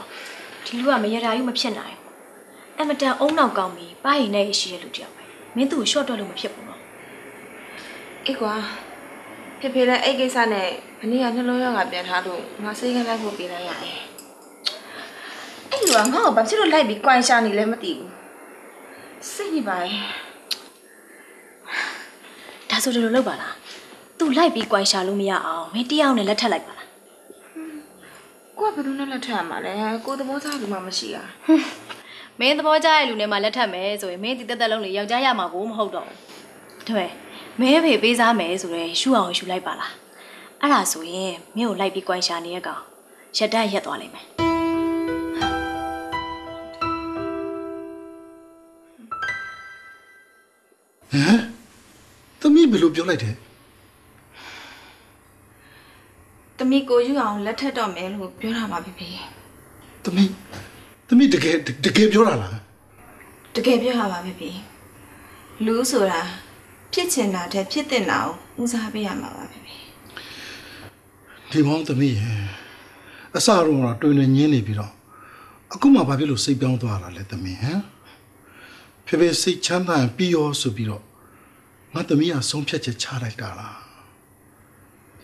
ဒီလူကမရတာယူမဖြစ်နိုင်ဘူးအမတန်အုံနောက်ကောင်းပြီးပါရင်နဲ့ရှိရလူတယောက်ပဲမင်းသူ့ကိုရှော့တော့လို့မဖြစ်ဘူးနော်အေးကွာဖေဖေလည်းအဲ့ကိစ္စနဲ့မနေ့ကနှလုံးရောဂါပြန်ထားလို့ငါစိတ်ကလိုက်ဖို့ပြေးလိုက်ရတယ်အဲ့လူကငါ့ကိုဘာဖြစ်လို့လိုက်ပြီးကြွိုင်ရှာနေလဲမသိဘူးစိတ်ညစ်ပါရဲ့ဒါဆိုဒီလိုလုပ်ပါလားသူလိုက်ပြီးကြွိုင်ရှာလို့မရအောင်မင်းတယောက်နဲ့လက်ထပ်လိုက်ပါလား ကိုကဘယ်သူနဲ့လက်ထပ်ရမှာလဲကိုသဘောစားလူမှမရှိတာမင်းသဘောကျတဲ့လူနဲ့မှလက်ထပ်မယ်ဆိုရင်မင်းဒီတက်တက်လုံးလေးယောက်ျားရမှာကိုမဟုတ်တော့ဘူးဒါပေမဲ့မင်းအဖေပေးစားမယ်ဆိုရင်ရှူအောင်ရှူလိုက်ပါလားအဲ့ဒါဆိုရင်မင်းကိုလိုက်ပြီးကြွိုင်ရှာနေတဲ့ကောင်ရက်တန်းရက်သွားလိမ့်မယ်ဟမ်သမီးဘယ်လိုပြောလိုက်တယ် တမီကိုယူအောင်လက်ထပ်တော့မယ်လို့ပြောတာပါဖေဖေသမီးသမီးတကယ်တကယ်ပြောတာလားတကယ်ပြောတာပါဖေဖေလူဆိုတာဖြစ်ချင်တာတဲ့ဖြစ်တဲ့နာကိုဦးစားပေးရမှာပါဖေဖေဒီမောင်သမီးရဲ့အစတော့တော့တွင်တွင်ညင်းနေပြီးတော့အခုမှဘာဖြစ်လို့စိတ်ပြောင်းသွားတာလဲသမီးဟမ်ဖေဖေစိတ်ချမ်းသာရင်ပြီးရောဆိုပြီးတော့ငါသမီးကဆုံးဖြတ်ချက်ချလိုက်တာလား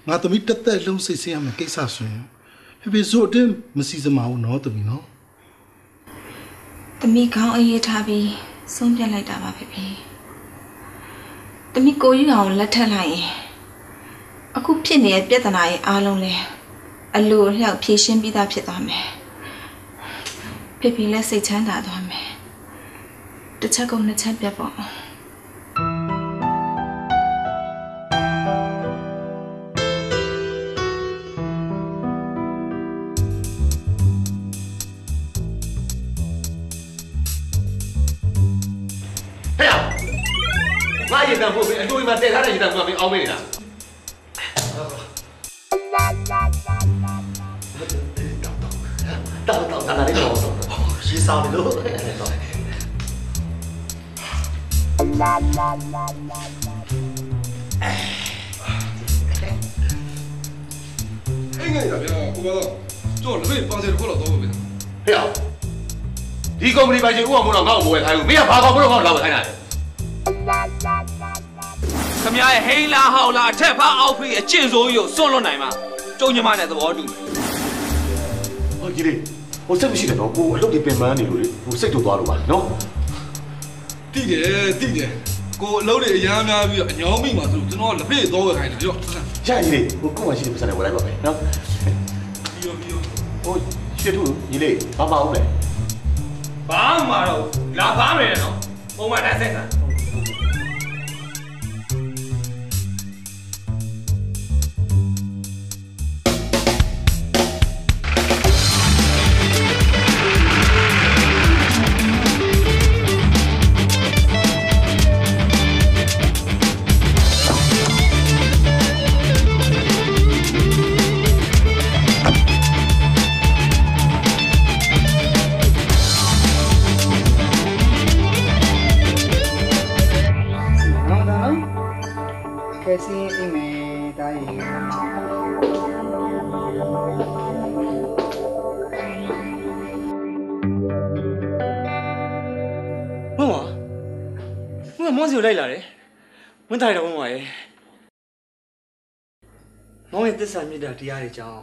ငါသမီးတက်တက်လုံးစိတ်ဆင်းရမယ်ကိစ္စဆိုရင်ဖေဖေဇို့အတင်းမစီစမအောင်နော်သမီးနော်တမီခေါင်းအေးအေးထားပြီးဆုံးဖြတ်လိုက်တာပါဖေဖေတမီကိုယူအောင်လက်ထပ်လိုက်ရင်အခုဖြစ်နေတဲ့ပြဿနာရဲ့အားလုံးလဲအလိုအလျောက်ဖြေရှင်းပြီးသားဖြစ်သွားမယ်ဖေဖေလည်းစိတ်ချမ်းသာသွားမယ်တစ်ချက်ကုန်နှစ်ချက်ပြတ်ပေါ့ တံဖို့ပြီအတူဒီမှာတည်ထားတဲ့ရေတံဖို့ကမင်းအောင်မေးနေတာတောက်တောက်ငါလည်းတော့ရှင်းစားမလို့တော့အိမ်ငယ်ရဗျာကိုကတော့ကြော်လည်းပဲပန်းစဲတစ်ခုတော့တော့ပဲဟဲ့ဒီကုမ္ပဏီပိုင်ရှင်ဥအောင်မို့တော့ငါ့ကိုမဝယ်ခိုင်းဘူးမင်းကဘာကောင်မလို့ငါ့ကိုလာဝယ်ခိုင်းတာလဲ ခမရရဲ့ဟိန်းလားဟောက်လားအထက်ဖားအောက်ဖေးအကျင့်ဆိုးကြီးကိုစွန့်လွတ်နိုင်မှာကျုံညမနဲ့သဘောတူမယ်ဟိုကြီးလေးဟိုစိတ်မရှိနဲ့တော့ကိုအလုပ်တွေပင်ပန်းနေလို့လေဟိုစိတ်တူသွားလို့ပါနော်တိတယ်တိတယ်ကိုအလုပ်တွေအများများပြီးတော့အညောင်းမိမှာဆိုလို့ကျွန်တော်လက်ဖေးတော့ဝယ်ခိုင်းတယ်ကြော့ရကြီးလေးဟိုကိုမှရှိတဲ့ပတ်စံတွေဝယ်လိုက်ပါမယ်နော်ပြီးရောပြီးရောဟိုရွှေထူကြီးလေးဘာမအောင်လဲဘာမှမတော့လာပါမယ်နော်ပုံမှန်တိုင်းဆက်တာနော် ဝင်တိုင်းတော့ဝင်ပါရဲ့မောင်ရဲ့သစ္စာမြတ်တာတရားတွေကြောင့်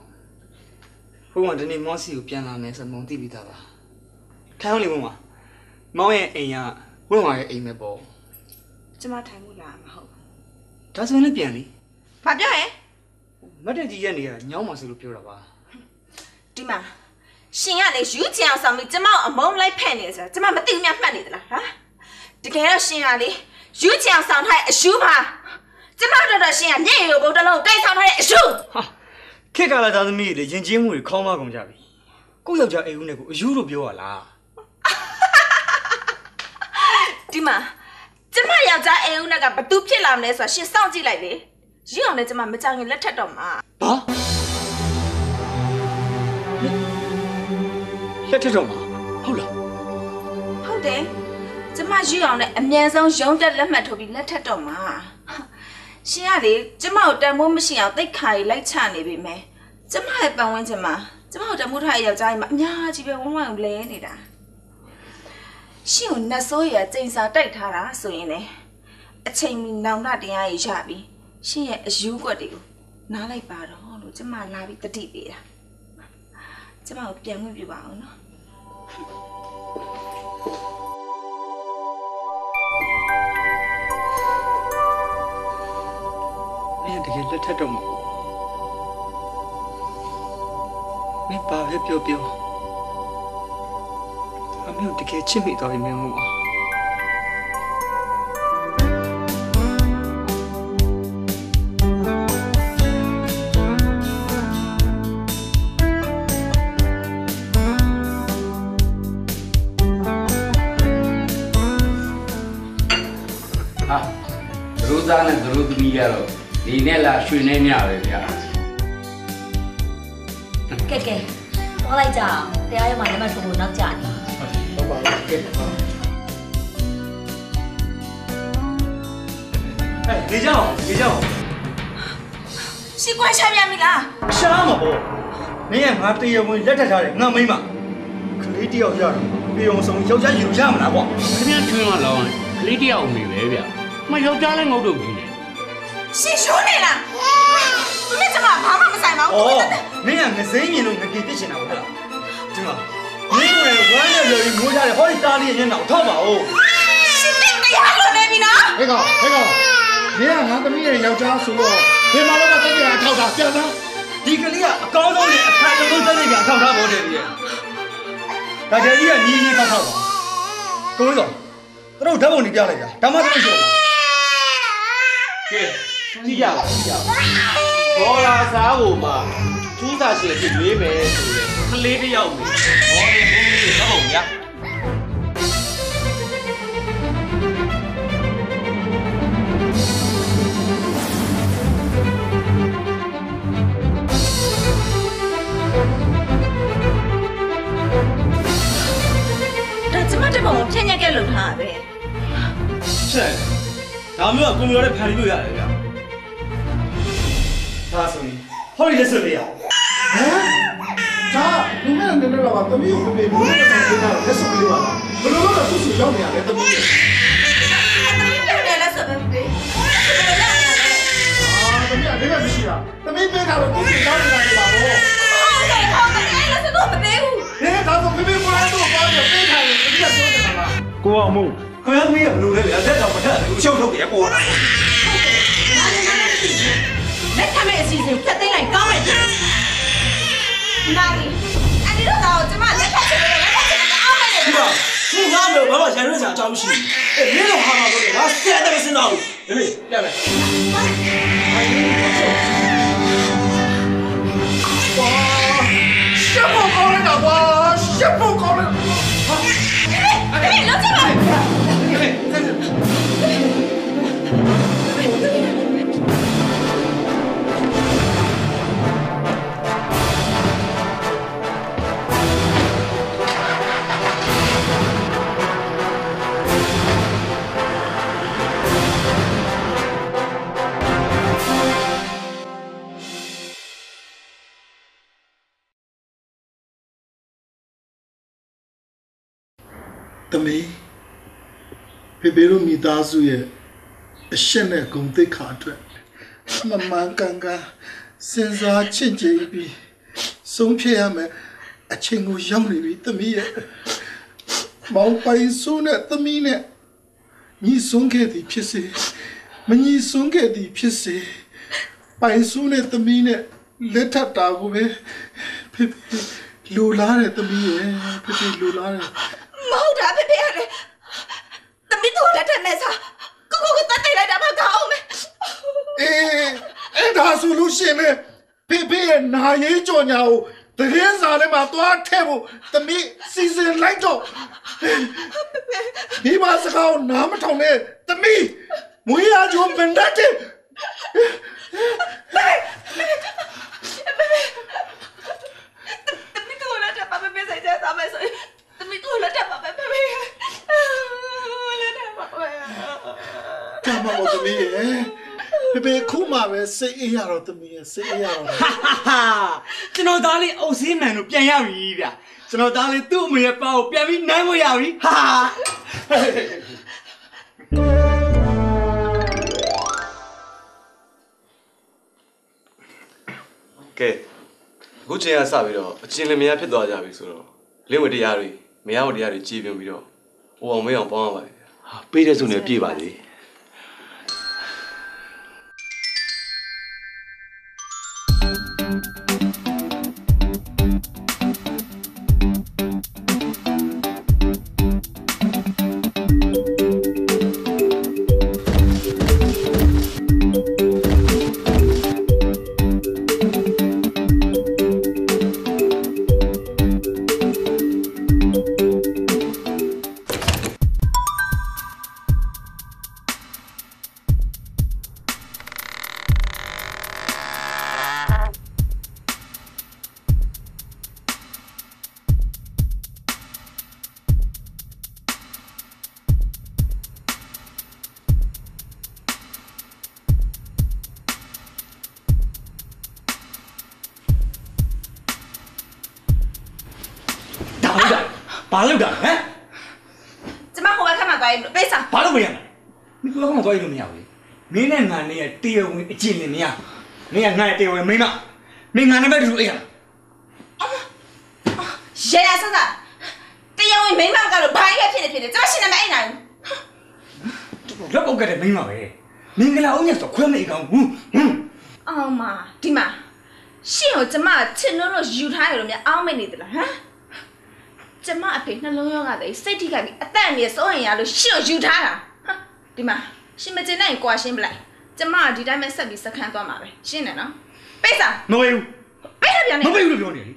ဘုံကဒီနေ့မောင်စီကိုပြန်လာမယ်ဆိုမောင်သိပြီးသားပါထိုင်အောင်လေဘုံကမောင်ရဲ့အိမ်ကဝင်ပါရဲ့အိမ်ပဲပေါ့ကျမထိုင်မှုလားမဟုတ်ဘူးဒါဆိုရင်လည်းပြန်လေဘာပြောရင်မတ်တက်ကြီးရက်နေရညောင်းပါဆိုလို့ပြောတာပါဒီမှာရှင်ကလေယူချင်အောင်ဆောင်ပြီးကျမကိုအမုန်းလိုက်ဖက်နေဆိုတာကျမမသိဘူးများမှတ်နေသလားဟာတကယ်တော့ရှင်ကလေ ယူချင်အောင်ဆောင်ထားတဲ့အရှူးပါကျမတို့တော့ရှင်ကမျက်ရည်ကိုဘုံတစ်လုံးကိုတိတ်ဆောင်ထားတဲ့အရှူးဟာခေတ်ကာလသားသမီးတွေလည်းယဉ်ကျေးမှုတွေခေါင်းမကုန်ကြပြီကိုယ့်ယောက်ျားအိမ်ဦးနဲ့ကိုအယူလို့ပြောရလားဒီမှာကျမယောက်ျားအိမ်ဦးနဲ့ကဘသူဖြစ်လာမလဲဆိုတာရှင်စောင့်ကြည့်လိုက်လေရင်းအောင်လည်းကျမမကြောင်ရင်လက်ထက်တော့မှာဘာလက်ထက်တော့မှာဟုတ်လားဟုတ်တယ် ကျမရင်းအောင်နဲ့အမြန်ဆုံးရုံးတက်လက်မှတ်ထိုးပြီးလက်ထက်တော့မှာရှင်ကလေကျမကိုတန်ဖိုးမရှိအောင်တိတ်ခါရီလိုက်ချနေပြီမယ်ကျမရဲ့ပတ်ဝန်းကျင်မှာကျမကိုတန်ဖိုးထားတဲ့ယောက်ျားကြီးမှာအများကြီးပဲဝန်းဝန်းလဲနေတာရှင်ကိုနှက်ဆိုးရကျိန်စာတိုက်ထားတာဆိုရင်လေအချိန်မီနောင်တတရားကြီးရပြီရှင်ရဲ့အယူကွက်တွေကိုနားလိုက်ပါတော့လို့ကျမလာပြီးတတိပေးတာကျမကိုပြန်ခွင့်ပြုပါအောင်နော် မင်းကတကယ်လက်ထက်တော့မှာမင်းပါပဲပြောပြောအမေကိုတကယ်ချစ်မိသွားပြီမင်းမို့ဟာသရိုးသားနဲ့သရိုးသမီးကတော့ ဒီနဲ့လာရွှေနဲ့ညပဲဗျာကဲကဲသွားလိုက်ကြအောင်တရားရုံးမှာလက်မှတ်ထိုးဖို့နောက်ကျနေဟုတ်ပါဘူးကဲဟဲ့နေကြအောင်နေကြအောင်ရှင်ကွာရှာပြန်ပြီလားရှားမှာပေါ့မင်းကငါတရားဝင်လက်ထက်ထားတယ်ငါမိမ့်မကလေးတယောက်ရတော့ပြေအောင်ဆုံးယောက်ျားယူရမလားကွာခင်ဗျားထွင်းမလောင်းရင်ကလေးတယောက်အမေပဲဗျာမယောက်ျားလည်းငုတ်တော့ကြီးနေ ရှင်ရှိုးနေလားသူနဲ့ကျမဘာမှမဆိုင်ပါဘူးဩမင်းကငစိမ့်မြင်လို့ငပြေပြစ်ချင်တာဟုတ်လားဒီမှာမင်းကလည်းဝမ်းနဲ့လွယ်ပြီးမိုးကြတယ်ဟောဒီတားလေးရဲ့မျက်နှာကိုထောက်ပါဦးရှင်သိတရားလို့နေပြီနော်ဟဲ့ကောင်ဟဲ့ကောင်မင်းကငါသမီးရဲ့ယောက်ျားဆိုတော့ဘယ်မှာတော့မသိကြတာထောက်တာပြန်သားဒီကလေးကအကောင်းဆုံးနဲ့အခါဆုံးတက်နေကြအထောက်ထားပေါ်တယ်ဒီရဲ့ဒါကြကြီးကညီညီခောက်ခောက်ပါကိုဝင်းတော်တို့ဓာတ်ပုံနေပြလိုက်တာဒါမှမဟုတ်ရှုံးပါကဲ ကြည့်ကြပါကြည့်ကြပါဘောလာစားကိုမှကျူးစာရှင်ဖြစ်ရွေးမယ်ဆိုတဲ့ကလေးတစ်ယောက်နေဘောလေးဘုန်းကြီးတော့ဗျာဒါကျမတက်ပုံကိုဖြန့်ညက်ကဲလုပ်ထားတာပဲဆက်ဒါမျိုးကကွန်ပျူတာနဲ့ဖန်တီးလို့ရတယ်ဗျာ ဒါဆိုရင်ဟောဒီလက်စွပ်လေးရအောင်ဒါလူငယ်နေနေတော့သမီးကိုပြေဘူးနဲ့ပြေတာလက်စုပ်လေးပါလားဘယ်လိုလုပ်တော့သူ့စုရောက်နေရလဲသမီးရဲ့တယ်လက်ဆိုပဲပဲအာသမီးကလည်းမရှိတာသမီးပြေတာတော့သူ့စုရောက်နေတာလေပါဘောဟုတ်တယ်ဟုတ်တယ်အဲ့လက်ဆိုတော့မပေးဘူးဟဲ့ဒါဆိုပြေပြေပေါ်လာတော့ပါတော့ပြေထားတယ်သမီးကပြောနေတာလားကိုအောင်မို့ခွင့်မီးကဘယ်လိုလဲလက်တော့မထက်ဘူးရှုပ်ထုတ်တယ်ကို လက်ထမဲ့အစီအစဉ်ဖြတ်သိမ်းလိုက်ကောင်းမယ်နိုင်အဲ့ဒီတော့တော့ကျမလက်ထချင်တယ်လက်ထချင်တယ်အောင်းမယ်လေဒီတော့သူငါ့မေဘာမှရန်ရွှေ့စရာအကြောင်းမရှိဘူးအေးမင်းတို့ဟာမှာလို့လေငါဆရာတယ်မစင်တော့ဘူးဒီမေပြမယ်ရှက်ဖို့ကောင်းလိုက်တာကွာရှက်ဖို့ကောင်းလိုက်ဟေးလောက်ချင်ပါ သမီးဖေဖေတို့မိသားစုရဲ့အရှက်နဲ့ဂုံတိတ်ခါအတွက်မမှန်ကန်ကန်စဉ်းစားချင့်ချိန်ပြီးဆုံးဖြတ်ရမယ်အချိန်ကိုရောက်နေပြီသမီးရဲ့မောင်ပိုင်ဆိုးနဲ့သမီးနဲ့ညီဆုံးခဲ့သည်ဖြစ်စေမညီဆုံးခဲ့သည်ဖြစ်စေပိုင်ဆိုးနဲ့သမီးနဲ့လက်ထပ်တာကိုပဲဖေဖေလိုလားတဲ့သမီးရဲ့ဖေဖေလိုလားတဲ့ မဟုတ်တာဖေဖေရတယ်တမီးတို့လက်ထက်နဲ့စားကိုကိုကိုတတ်တိတ်လိုက်တာမှကောင်းမယ်အေးအဲ့ဒါဆိုလို့ရှိရင်လေဖေဖေရဲ့နာရေးကြော်ညာကိုတရင်စာထဲမှာသွားထည့်ဖို့သမီးစီစဉ်လိုက်တော့ဒီမှာစကားကိုနားမထောင်နဲ့သမီးမွေးရကြုံပင်တတ်တယ်တမီးတို့လက်ထက်ပါဖေဖေဆိုင်ကြစားမယ်ဆိုရင် တမီးတို့လက်ထက်ပါပဲဖေဖေလက်ထက်ပါပဲကမ္ဘာသမီးရဲ့ဖေဖေခုမှပဲစိတ်အေးရတော့သမီးရဲ့စိတ်အေးရတော့ဟာကျွန်တော်သားလေးအုပ်စင်းမှန်တို့ပြန်ရပြီဗျာကျွန်တော်သားလေးသူ့အမေရဲ့ပါကိုပြန်ပြီးနိုင်ဖို့ရပြီဟာကဲအခုချိန်ကစပြီးတော့အချင်းလင်မယားဖြစ်သွားကြပြီဆိုတော့လင်းဝတရားတွေ မယားဝတရားတွေကြည်ပြင်းပြီးတော့ဟိုအောင်မေးအောင်ပေါင်းရပါလေပေးတဲ့စုနဲ့ပြေးပါလေ င်းကငါ့ရဲ့တရားဝင်မင်းမမင်းငါနဲ့ပဲတူအေးရရေရဆဆတရားဝင်မိန်းမကတော့ဘိုင်းပဲဖြစ်နေဖြစ်နေကျမရှင်နေမအိမ်နိုင်ဘူးလက်ပုတ်ကတဲ့မင်းမပဲမင်္ဂလာအောင်ညဆိုခွဲမအိကောင်ဘူးဟမ်အောင်မဒီမှာရှင်ကိုကျမချစ်လို့လို့ယူထားရလို့များအောင်းမနေသလားဟမ်ကျမအဖေနှလုံးရောဂါတည်းစိတ်ထိခိုက်ပြီးအသက်အန္တရာယ်စိုးရင်ရလို့ရှင့်ကိုယူထားတာဟာဒီမှာရှင်မကျင်နိုင်ရင်ကွာရှင်းပလိုက် ကျမကဒီတိုင်းပဲဆက်ပြီးစခန်းသွားမှာပဲရှင်းတယ်နော်ပိတ်စာမဝေးဘူးပိတ်ရပြန်နေမဝေးဘူးလို့ပြောနေလေ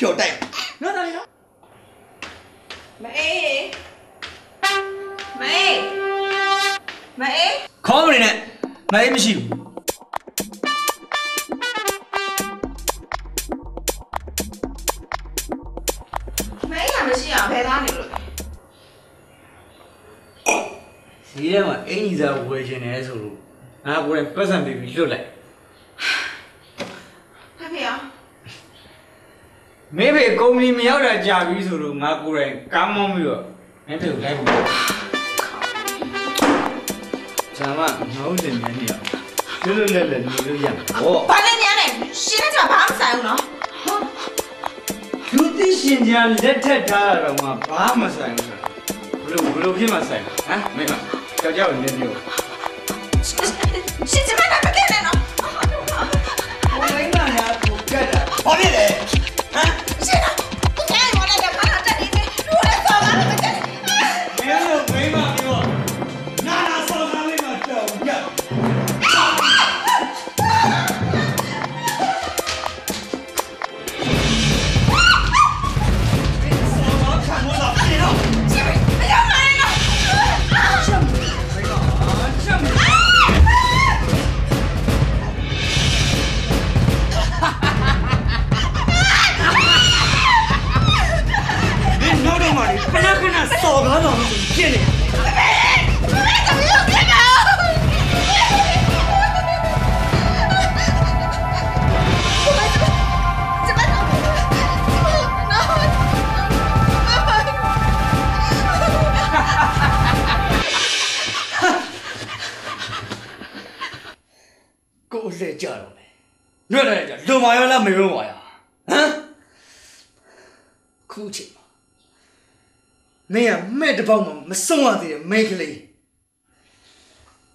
ဖြော်တိုက်နော်ဒါလေးနော်မအေးမအေးမအေးခေါင်းမနေနဲ့မအေးမရှိဘူးမအေးကမရှိအောင်ဘယ်သားနေလို့လဲဒီထဲမှာအင်ကြီးစားဝယ်ရှင်နေဆိုလို့ငါကိုယ်တိုင်ပတ်စံပေးပြီးလွတ်လိုက် ဖေဖေရော မေဖေကုမ္ပဏီမရောက်တာကြာပြီဆိုလို့ငါကိုယ်တိုင်ကားမောင်းပြီးတော့မင်းဖေကိုလိုက်ဖို့ဇာမငါ့ဦးစင်မြန်နေအောင်လွတ်လွတ်လပ်လပ်နေလို့ရမှာဟောဘာလဲညနေရှင်းတဲ့ကဘာမှမဆိုင်ဘူးနော်လူသိရှင်ကြလက်ထက်ထားတာတော့မှဘာမှဆိုင်ဘူးဆိုတာဘလို့ဘလို့ဖြစ်မှဆိုင်ဟမ်မင်းကကြောက်ကြောက်နေနေရောရှင်ကျမကမကဲနဲ့နော်ဘယ်မှာညာကိုကြက်တာဘာဖြစ်လဲ ခဏစော်ကားတော်လို့ဖြစ်နေကိုယ်လက်ကြတော့မယ်လွတ်တယ်ကြလွန်မာရောလားမလွန်ပါရဟမ်ခုချိန် မှာမင်းကမဲ့တစ်ပေါက်မှမစွန့်ရသေးတဲ့မိန်းကလေး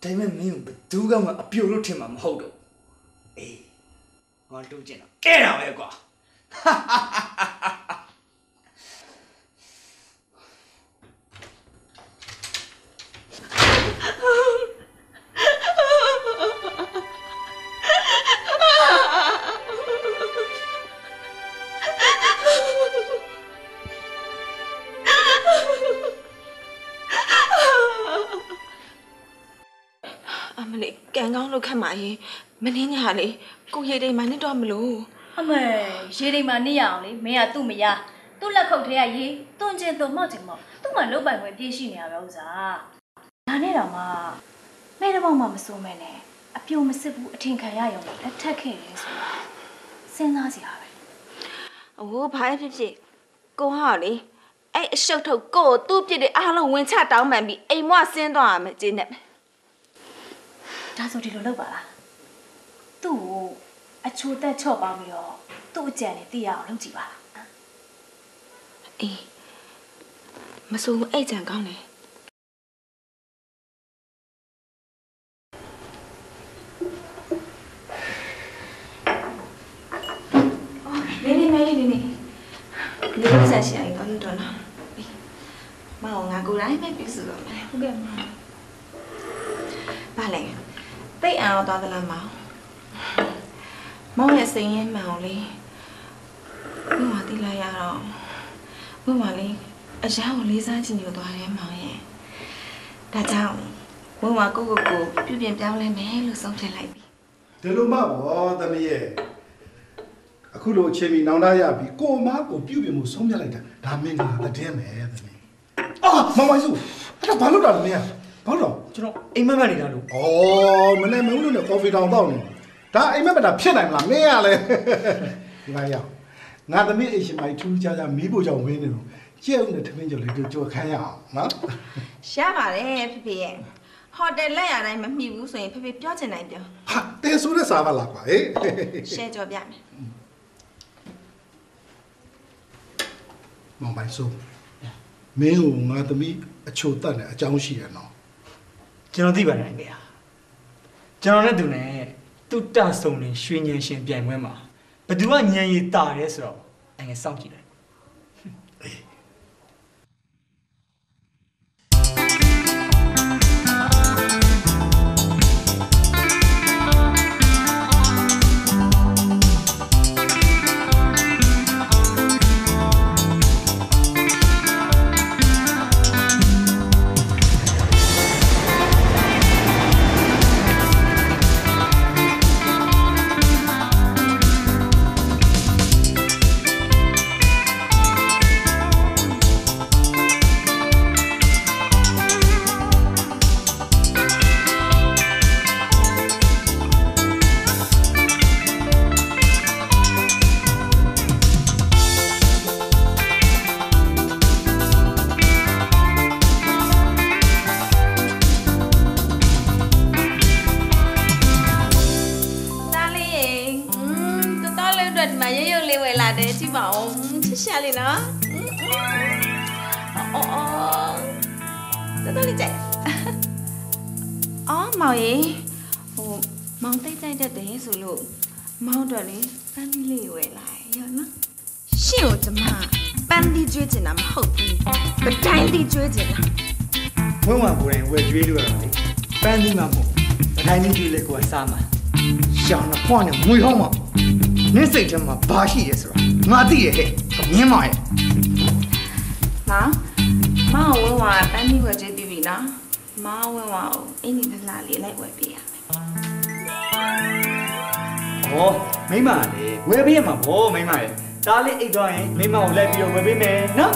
ဒါပေမဲ့မင်းကိုဘယ်သူကမှအပြိုလို့ထင်မှာမဟုတ်တော့ဘူးအေးငါတို့ကျင်တော့အဲ့ဒါပဲကွာ ရင်မင်းညာလေကိုရိတ်တိမ်မှနဲ့တော့မလို့အမေရေတိမ်မှာနေရအောင်လေမင်းကသူ့မရသူ့လက်ခုပ်ထဲကရေတွန့်ကျင်သွမော့ကျင်မော့သူ့မှာလုတ်ပိုင်ဝင်ပြည့်ရှိနေရပဲဥစားဒါနဲ့တော့မှမဲတစ်ပေါက်မှမစိုးမဲနဲ့အပြိုမစစ်ဘူးအထင်ခံရရုံနဲ့လက်ထက်ခဲ့တယ်ဆိုတာစဉ်းစားစရာပဲ။အိုးဘာဖြစ်ဖြစ်ကိုဟာလေအဲ့အရှုပ်ထုတ်ကိုကိုသူ့ပြစ်တွေအားလုံးဝင်ချတောင်းပန်ပြီးအိမ်မွဆင်းသွားရမယ်ကျင်းနဲ့ ဒါဆိုဒီလိုလုပ်ပါလားသူ့ကိုအချိုတက်ချော့ပေါင်းပြီးတော့သူ့အကြံနဲ့သိရအောင်လုပ်ကြည့်ပါလားအေးမဆိုးဘူးအဲ့ကြံကောင်းတယ်နေနေမေးနေနေဒီလိုဆက်ရှိရင်တော့တော့နော်မအောင်ငါကိုယ်တိုင်ပဲပြုစုတော့မယ်ဟုတ်ကဲ့မပါလေ တိတ်အောင်သွားသလားမောင်မောင်ရဲ့စိတ်ရင်းမှန်အောင်လေဘယ်မှာတိလိုက်ရတော့ဘယ်မှာလေအရာကိုလေးစားချင်ညိုသွားတယ်မောင်ရဲ့ဒါကြောင့်ဘယ်မှာကိုကိုကိုပြုပြင်ပြောင်းလဲမယ်လို့ဆုံးဖြတ်လိုက်ပြီဒီလိုမှပေါ့သမီးရဲ့အခုလိုအချိန်မီနောင်တရပြီကိုမကိုပြုတ်ပြမှုဆုံးဖြတ်လိုက်တာဒါမင်းကတည်င်းမယ်သမီးအာမမိုင်းစုအဲ့ဒါဘာလို့တာလဲမင်း ဘာလို့ကျွန်တော်အိမ်မက်မက်နေတာလို့ဩမနေ့မဦးလို့နဲ့ကော်ဖီတောင်တောက်နေဒါအိမ်မက်မက်တာဖြစ်နိုင်မလားမင်းရလဲဒီမှာရောက်ငါသမီးအိမ်ရှင်မိုင်ထူးကြကြမီးဖို့ကြောင့်ဝင်းနေတော့ကြက်ဦးနဲ့ထမင်းကြော်လေးတို့ကြော်ခမ်းရအောင်နော်ရှားပါတယ်ဖေဖေရဲ့ဟိုတယ်လက်ရတိုင်းမမှီဘူးဆိုရင်ဖေဖေပြောချင်တိုင်းပြောဟာတဲဆိုးတဲ့စားပါလားကွာဟေးရှဲကြော်ပြမယ်မောင်ပိုင်ဆိုမင်းကိုငါသမီးအချိုတတ်တယ်အကြောင်းရှိရနော် ကျွန်တော်သိပါတယ်ခင်ဗျာကျွန်တော်နဲ့သူနဲ့တုတ္တဆုံနေရွှေညံရှင်ပြိုင်ပွဲမှာဘသူကညံရည်တာတယ်ဆိုတော့အငယ်စောင့်ကြည့်လိုက် ဆိုတာငါသိရဲ့ဟဲ့မြင်းမရဲ့မောင်မောင်ဝင်းဝါပန်းသီးဝယ်ကျွေးပြီးပြီနော်မောင်ဝင်းဝါကိုအင်းဒီဖလားလေးလိုက်ဝယ်ပေးရမယ်ဩမိမလေဝယ်ပေးရမှာဗောမိမရဲ့ဒါလေးအိတ်သွားရင်မိမကိုလိုက်ပြီးတော့ဝယ်ပေးမယ်နော်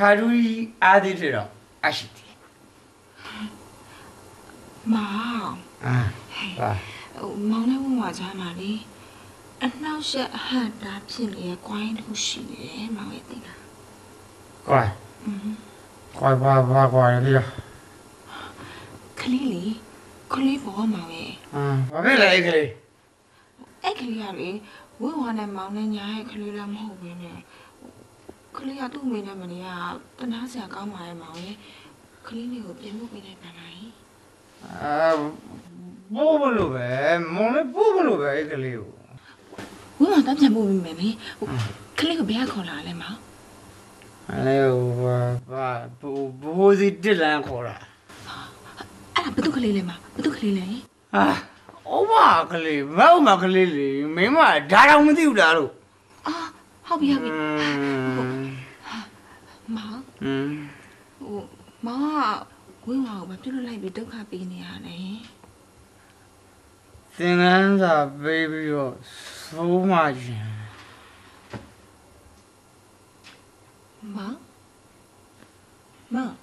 စာရူကြီးအားသေးတယ်တော့အရှိတယ်မောင်အာပါဟိုမောင်နဲ့ဘုံဝါချမ်းပါလေအနှောက်ရှက်အဟန့်တားဖြစ်နေတဲ့ queen တစ်ခုရှိတယ်မောင်ရဲ့သိလားကွာကွာပါပါကွာလေခလေးလေခလေးပေါ်မောင်ရဲ့အာဘာဖြစ်လဲအဲ့ကလေးအဲ့ကလေးကလေဝင်းဝါနဲ့မောင်နဲ့ညာရဲ့ခလေးလည်းမဟုတ်ဘူးနဲ့ ခလေးကသူ့အမေနဲ့မနေရတနာစရာကောင်းပါရဲ့မောင်ရဲ့ခလေးလေးကိုပြင်ဖို့ပေးလိုက်ပါလားအာပိုးဘလို့ပဲမောင်လည်းပိုးဘလို့ပဲအဲ့ကလေးကိုဝင်းဝါတော့ပြန်ဖို့ပေးမယ်လေဟိုခလေးကိုဘယ်ကခေါ်လာလဲမောင်အဲ့လေဟိုဘာဘာဘိုးဘိုးစီတစ်လန်းခေါ်တာအဲ့ဒါဘသူကလေးလဲမောင်ဘသူကလေးလဲအာဩမကလေးမောင်မကလေးလေမင်းမဒါတော့မသိဘူးလားလို့အာ ဟုတ်ပြီဟုတ်ပြီမောင်อืมဟိုမောင်ကဝင်းဝါကိုမပြုတ်လွတ်လိုက်ပြီးဒုက္ခပေးနေရတယ်သင်္ကန်းစာပေးပြီးတော့သုံးမှရှင်မောင်မောင်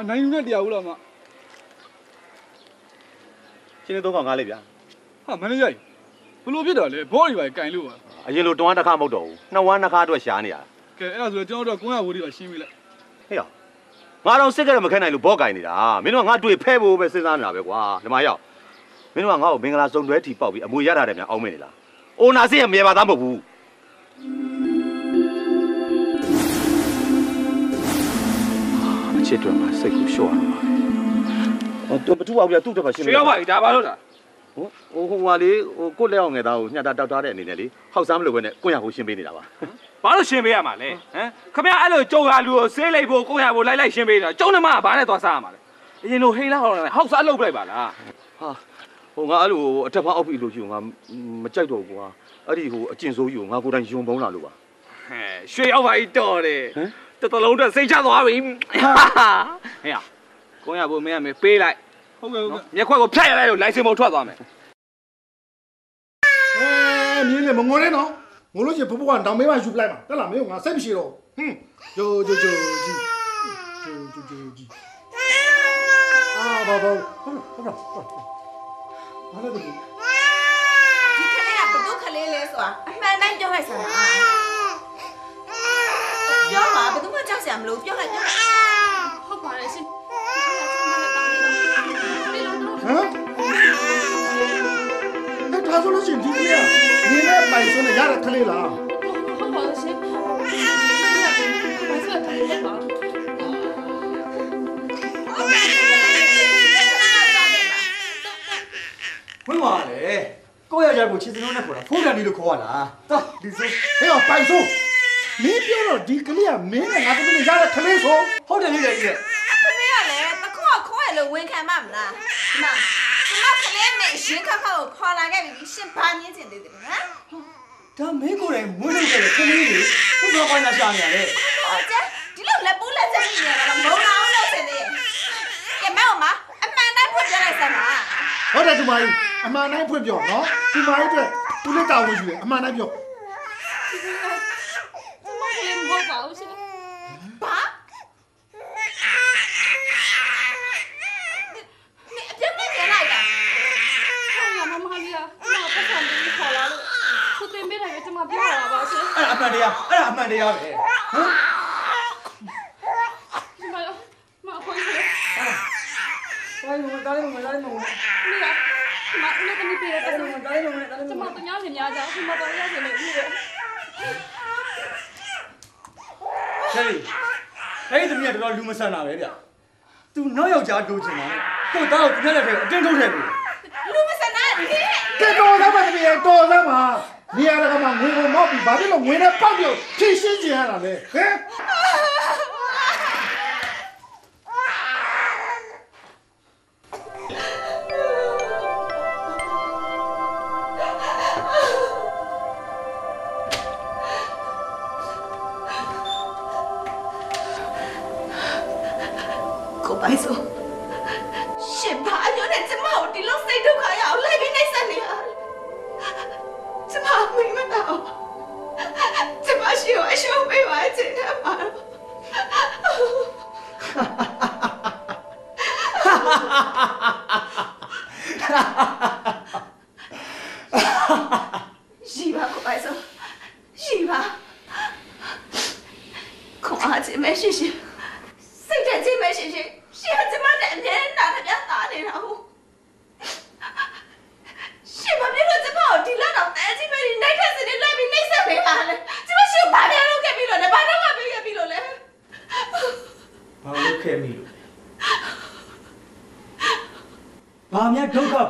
အနိုင်ယူနဲ့တရားဦးလားမရှင်းနေတော့ငါလေးဗျာဟာမန်နေဂျာကြီးဘလို့ဖြစ်တာလဲဘောကြီးပါကင်လို့ပါအရင်လိုတွန်းတစ်ခါမဟုတ်တော့ဘူးနှစ်ဝမ်းနှစ်ခါအတွက်ရှားနေရတာကဲအဲ့ဒါဆိုတော့ကျွန်တော်တို့ကကွန်းရဝိုးလေးပါရှင်းပြီလိုက်ဟေ့ရငါတော့စစ်ကြရမခဲနိုင်လို့ဘောကင်နေတာမင်းတို့ကငါတွေ့ဖဲဖို့ပဲစဉ်းစားနေတာပဲကွာဒီမှာရောက်မင်းတို့ကငါ့ကိုမင်္ဂလာစုံတွဲထီပေါက်ပြီးအမွေရတာတယ်များအောင်းမင်းနေလားအိုနာစစ်ရမြေပါသားမဟုတ်ဘူး စ်တွင်မှာစိတ်ကိုလျှော့ရမှာပဲဟိုဘသူ့အောင်ပြသူ့တော့ပါရှင်းရွှေရောက်ပါပြီဒါပါလို့လားဟိုဟိုဟိုဟာလေဟိုကိုယ့်လက်အောင်ငယ်သားကိုညှတာတောက်ထားတဲ့အနေနဲ့လေဟောက်စားမလို့ပဲနဲ့ကိုယ့်ရဖို့ရှင်းပေးနေတာပါဘာလို့ရှင်းပေးရမှာလဲဟမ်ခမရအဲ့လိုကြုံရလူကိုဆေးလိုက်ဖို့ကိုရဖို့လိုက်လိုက်ရှင်းပေးတာကျုံနမကဘာနဲ့သွားစားရမှာလဲအရင်လိုဟိန်းလာဟောင်းလာဟောက်စားလုပ်ပလိုက်ပါလားဟာဟိုငါအဲ့လိုအထက်ဖားအောက်ပြီလို့ရှိရင်ငါမကြိုက်တော့ဘူးကွာအဲ့ဒီဟိုအကျင့်ဆိုးကြီးကိုငါကိုယ်တိုင်ယုံပုံးလာလို့ပါဟဲ့ရွှေရောက်ပါပြီတော်တယ် တတလုံးတက်စိတ်ချသွားပြီဟဲ့ရကိုရဖို့မင်းကမပေးလိုက်ဟုတ်ကဲ့ဟုတ်ကဲ့မျက်ခွက်ကိုဖြတ်ရလိုက်လို့လိုင်စင်ပုံထွက်သွားမယ်အဲမြင်းလေမငိုနဲ့နော်ငိုလို့ချင်ဖဖကတောင်မေးမှယူပလိုက်မှာတက်လာမင်းကငါစိတ်မရှိတော့ဟွန်းဂျိုဂျိုဂျိုကြီးဂျိုဂျိုဂျိုကြီးအာဘာဘာဟုတ်ဟုတ်ဟုတ်ဘာလဲဒီဒီကလေးကဘသူကလေးလဲဆိုတာအမှန်တိုင်းပြောလိုက်စမ်းပါပြောပါဘယ်သူ ဆရာမလို့ပြောလိုက်ပြောလိုက်ဟုတ်ပါတယ်ရှင်ဟမ်အဲ့ဒါဆိုလို့ရှိရင်ဒီကြီးကနင်းနဲ့ပိုင်ဆွနဲ့ရတဲ့ကလေးလားဟုတ်ပါဘူးရှင်ပိုင်ဆွကလေးပါဝင်ပါလေကိုယ့်ယောက်ျားကိုချစ်စလုံးနဲ့ခေါ်တာဖုန်းပြန်ပြီးလို့ခေါ်ရလားတော်ဒီစိုးဟေ့အောင်ပိုင်စိုး မင်းပြောတော့ဒီကလေးကမင်းနဲ့ငါသမီးနဲ့ရတဲ့ကလေးဆိုဟုတ်တယ်လေလေကြီးအဖေမေကလည်းတခေါက်ခေါ်ရလို့ဝန်ခံမှာမလားဒီမှာဒီမှာကလေးနဲ့ရှင်ခါခါကိုခေါ်လာခဲ့ပြီရှင်ဘာညင်းချင်သေးတယ်ဟမ်ဒါမင်းကိုယ်တိုင်မွေးလို့ခဲ့တဲ့ခလေးတွေဘုရားပိုင်းလာရှာနေရတယ်ဟောကျဒီလိုလက်ပူးလက်ချက်နေရတာမုံလာအောင်လုပ်နေတယ်ကဲမောင်မအမှန်တိုင်းဖွင့်ပြလိုက်စမ်းပါဟုတ်တယ်ဒီမကြီးအမှန်တိုင်းဖွင့်ပြောနော်ဒီမကြီးအတွက်သူလက်တာဝင်ယူတယ်အမှန်တိုင်းပြော pukulin gue paus sih? pak? Dia mungkin aja oh ya mama dia kenapa sampai ini kalau lu? Setiap aja cuma biar apa sih ada apa dia? Ada apa dia? Cuma mak iya, Cuma tuh nyalin ya aja, cuma tuh nyalin ya. ရားပဲဟမ်ကျမမအခွင့်အရေးတိုင်းမတိုင်းမတိုင်းမနေရကျမဦးနဲ့တမီးပေးတဲ့ပတ်စံကိုတိုင်းလုံးနဲ့ကျမတ냐လင်များကြကျမတော်ရရနေပြီလေရှယ်ရီအဲ့ဒီသမီးကတော်တော်လူမဆန်တာပဲဗျသူနောက်ယောက်ျားတိုးချင်တာနဲ့ကိုတောက်သူနဲ့လည်းအတင်းထုတ်တယ်ပြီလူမစနာဒီကဲတော်သားမသမီးတော်သားမှာနေရာကမှငွေကိုမောက်ပြီးဘာဖြစ်လို့ငွေနဲ့ပေါက်ပြောဖြည့်ရှင်းကြရတာလဲဟမ်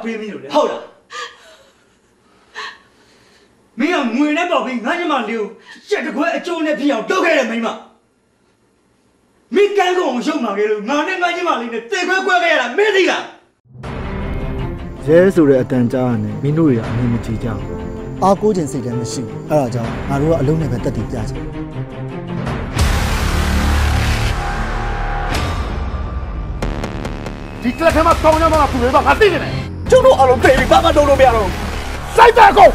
ပေးမိလို့လဲဟုတ်လားမင်းကငွေနဲ့ပေါက်ပြီးငါ့ညမလေးကိုချက်တခွဲအကျိုးနဲ့ဖြစ်အောင်တုတ်ခဲ့တဲ့မိန်းမမင်းကန်းကုန်အောင်ရှုံမှာခဲ့လို့ငါနဲ့ငါ့ညမလေးနဲ့တေခွဲခွဲခဲ့ရတာမင်းသိလားရဲဆိုတဲ့အတန်ကြားရတယ်မင်းတို့တွေကအမြင်မကြည့်ကြဘူးအားကိုးခြင်းစိတ်တည်းမရှိဘူးအဲ့ဒါကြောင့်ငါတို့ကအလုံးနဲ့ပဲတက်တည်ပြချင်ဒီကလပ်ထဲမှာတောင်းရမှာသူတွေပါငါသိနေတယ် ကျုပ်တို့အလုံးပြေးပြီးဘာမှလုပ်လို့မရတော့စိုက်တယ်ကုန်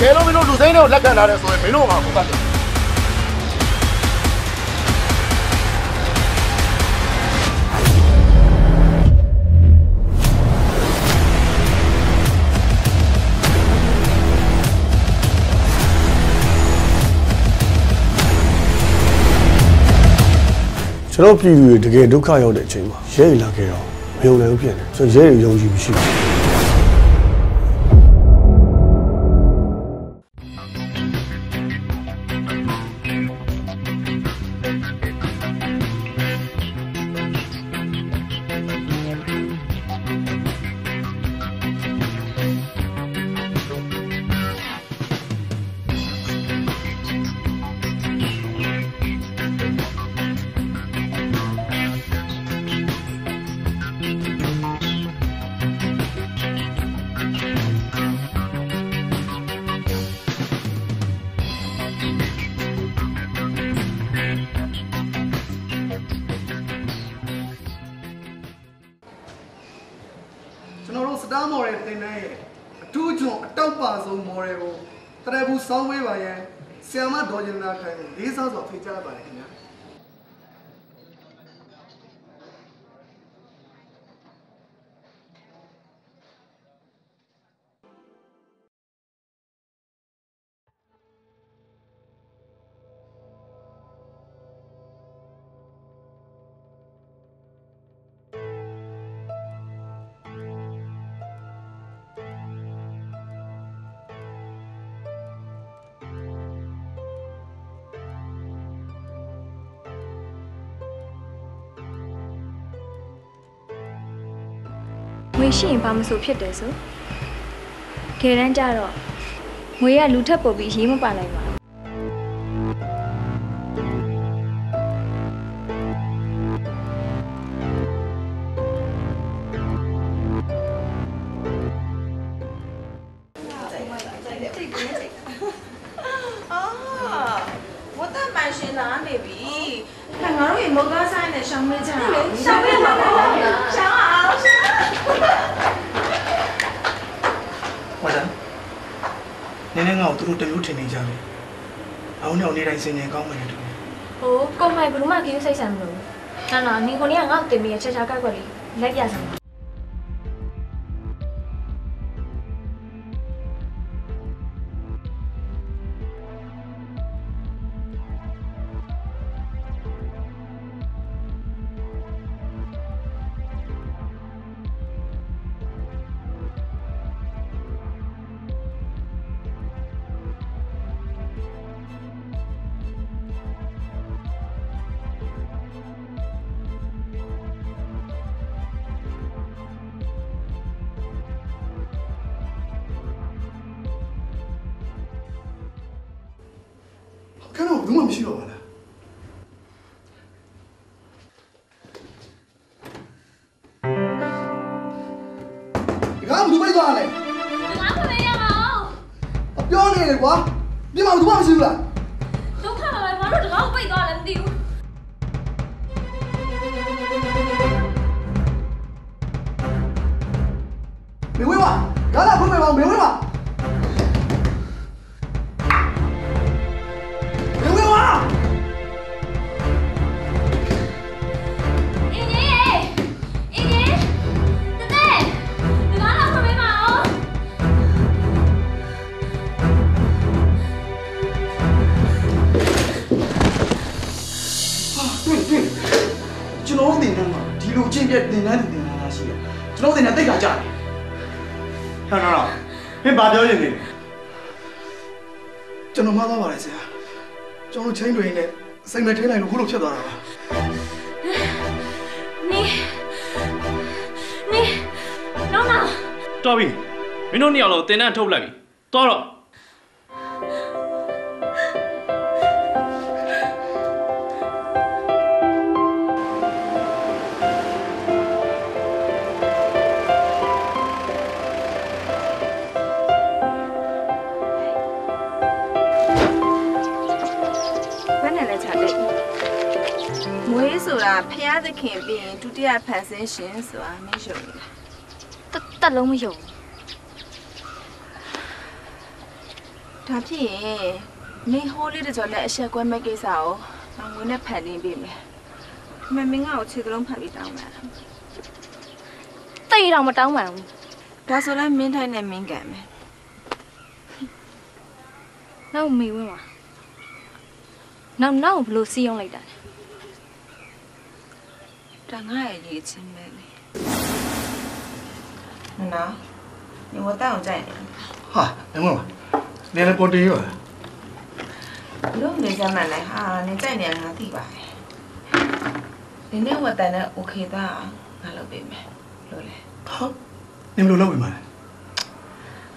ကဲလို့မင်းတို့လူစိမ်းတွေကိုလက်ခံထားတယ်ဆိုရင်မင်းတို့ကဟုတ်တယ် ကျွန်တော်ပြည်သူတွေတကယ်ဒုက္ခရောက်တဲ့အချိန်မှာရဲရလာခဲ့တော့မယုံနိုင်ဘူးဖြစ်နေကျွန်တော်ရဲရယုံကြည်မရှိဘူး လေးစားစွာ င်ဗျာငွေရှိရင်ဘာမဆိုဖြစ်တယ်ဆိုခေတန်းကြတော့ငွေကလူထက်ပိုပြီးရေးမပါနိုင်ပါ အောင်နဲ့အောင်နေတိုင်းစင်ကြင်ကောင်းမယ်တူတယ်ဟိုကိုမိုင်ဘယ်လို့မှကိစ္စစိတ်ဆန်မလို့နာနာနေကိုနေကငါ့ကိုတင်ပြီးချက်ချာကက်ကွက်လေးလိုက်ပြစမ်းပါ ဒီလိုချင်းပြက်တင်တန်းတင်တန်းလားရှိတယ်ကျွန်တော်တင်တန်းတိတ်ခါကြတယ်ဟဲ့နော်နော်မင်းဘာပြောရင်လဲကျွန်တော်မှားသွားပါလေဆရာကျွန်တော်ချင်းတွေနဲ့စိတ်မထိန်နိုင်လို့ခုလိုဖြစ်သွားတာပါနေနေနောင်နောင်တော်ပြီမင်းတို့နှစ်ယောက်လုံးတင်တန်းထုတ်လိုက်ပြီတော်တော့ ရှင်ဆိုတာမင်းရှုံနေတာတက်တက်လုံးမယုံ။ဒါဖြစ်ရင်မင်းဟိုးလေးတစ်ကြော်လက်အဆက်ကွဲမဲ့ကိစ္စကိုငါငွေနဲ့ဖန်တင်းပေးမယ်။မမင်းငါ့ကိုခြေကလုံးဖန်ပြီးတောင်းမှာတိတ်တော့မတောင်းပါဘူး။ဒါဆိုလည်းမင်းထိုင်နဲ့မင်းကန်မယ်နောက်မေဝင်ပါနောက်နောက်ဘလို့စီးအောင်လိုက်တာလဲ။ ဒါငါ့ရဲ့ရေးချင်းပဲလေနော်ညီမတောင်းကြိုက်တယ်ဟာညီမလေလေပေါ်တည်ရောလုံးနေကြမှလည်းဟာနေကြိုက်နေငါသိပါတယ်ဒီနေ့ဝတ်တန်နဲ့ okay သားငါလုပ်ပေးမယ်လို့လေဟုတ်ညီမလို့လုပ်ပေးမှာလဲ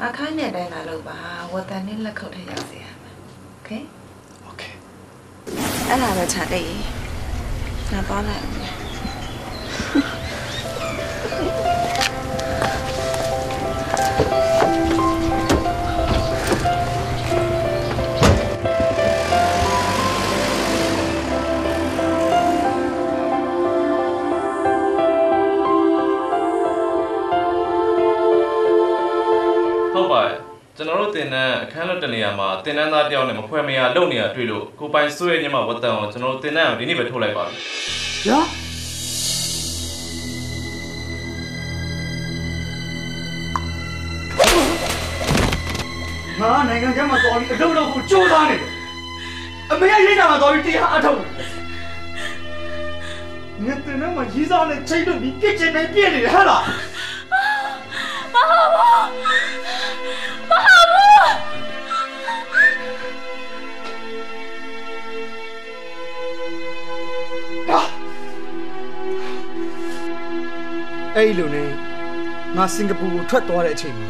အခန်းနဲ့တိုင်းလာလို့ပါဝတ်တန်နဲ့လက်ခုပ်ထည့်ရောက်စေရမယ် okay okay အဲ့ဒါပဲခြားတဲ့ရေငါသွားလိုက် ကျွန်တော်တို့တင်တန်းအခန်းလွတ်တနေရာမှာတင်တန်းသားတယောက်နဲ့မဖွဲမရလုံနေရတွေ့လို့ကိုပိုင်ဆွဲညမဝတ်တန်ကိုကျွန်တော်တို့တင်တန်းကိုဒီနေ့ပဲထုတ်လိုက်ပါပြီညာငါနိုင်ငံခြားမှာတော်ပြီးအလုပ်လုပ်ဖို့ကြိုးစားနေတယ်အမေကရိတ်တာမှာတော်ပြီးတရားအထုတ်နေတယ်ငါတင်တော့မှရီးစားနဲ့ချိန်လို့ပြီးပြစ်ချင်နေပြစ်နေတယ်ဟဲ့လား မဟုတ်ဘူးမဟုတ်ဘူးအဲ့ဒီလိုနဲ့ငါစင်ကာပူကိုထွက်သွားတဲ့အချိန်မှာ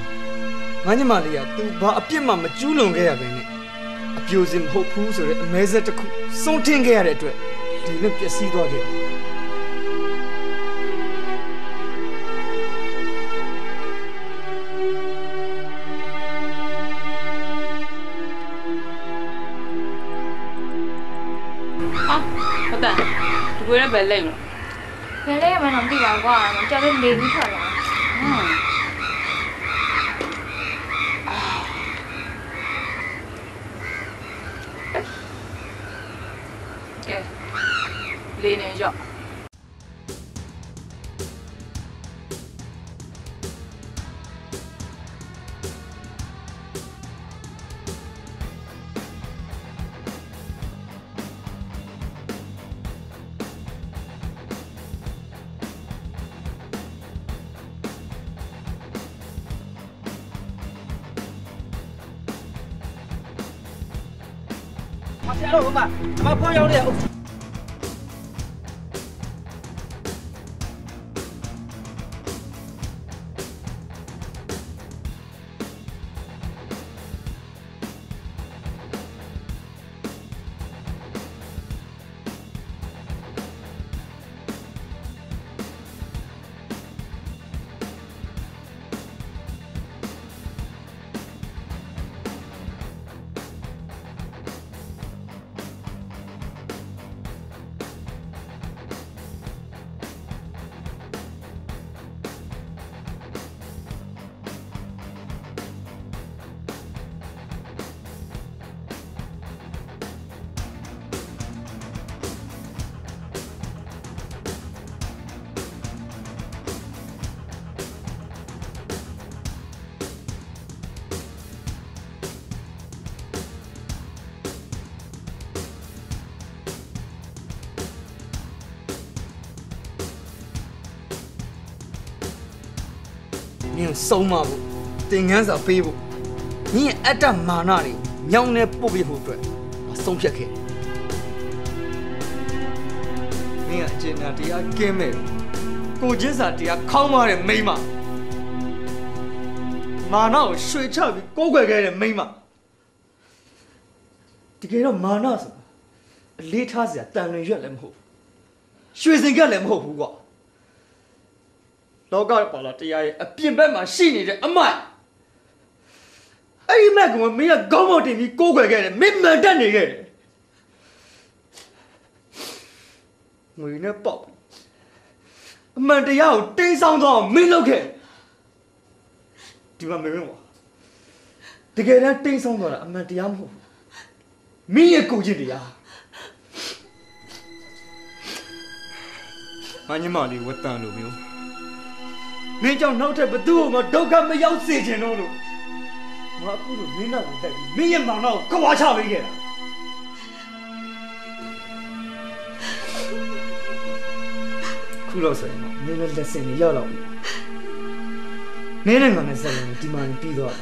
ငါညီမလေးကသူဘာအပြစ်မှမကျူးလွန်ခဲ့ရပဲနဲ့အပြိုစင်မဟုတ်ဘူးဆိုတဲ့အမဲဆက်တစ်ခုစုံထင်းခဲ့ရတဲ့အတွက်ဒီလိုပျက်စီးသွားခဲ့တယ် ဒီကွေးနဲ့ပဲလိမ့်လို့ဘယ်လဲမှတော့မသိပါဘူးကွာ။ကြောက်လို့နေပြီးထွက်လာဟွန်းကဲလေးနေရော့ အမဖော က်နေအောင်နင်စုံမဖို့တင်ငန်းစာပေးဖို့နင်ရဲ့အတ္တမာနတွေမြောင်းနေပုတ်ပြဖို့အတွက်မဆုံးဖြတ်ခဲ့နင်ကအကျဉ်းသားတရားကင်းမဲ့ကိုချင်းစာတရားခေါင်းမာတဲ့မိန်းမမာနကိုရွှေချပြီးကိုးကွယ်ခဲ့တဲ့မိန်းမတကယ်တော့မာနဆိုတာအလေးထားစရာတန်လွင်ရွက်လည်းမဟုတ်ရွှေစင်ကက်လည်းမဟုတ်ဘူးကွာ လောကပါလာတရားရဲ့အပြင်ဘက်မှာရှိနေတဲ့အမိုက်အဲ့ဒီမက်ကမင်းကခေါင်းမောက်တင်ပြီးကိုးကွယ်ခဲ့တယ်မင်းမှန်တက်နေခဲ့တယ်ငွေနဲ့ပေါက်အမှန်တရားကိုတိမ်းဆောင်သွားအောင်မင်းလုပ်ခဲ့ဒီမှာမင်းပါတကယ်တမ်းတိမ်းဆောင်သွားတာအမှန်တရားမဟုတ်ဘူးမင်းရဲ့ကိုယ်ချင်းတရားမညမလေးဝတ်တန်လို့မျိုး မင်းကြောင့်နောက်ထပ်ဘသူ့ကိုမှဒုက္ခမရောက်စေချင်တော့လို့ငါအခုလိုမင်းနောက်ကိုတက်ပြီးမင်းရဲ့မောင်နောက်ကိုခွာချပေးခဲ့တာခုတော့ဆိုရင်တော့မင်းလည်းလက်စင်ကြီးရောက်တော့ပြီမင်းနဲ့ငါနဲ့ဆက်ရင်ဒီမှာပြီးတော့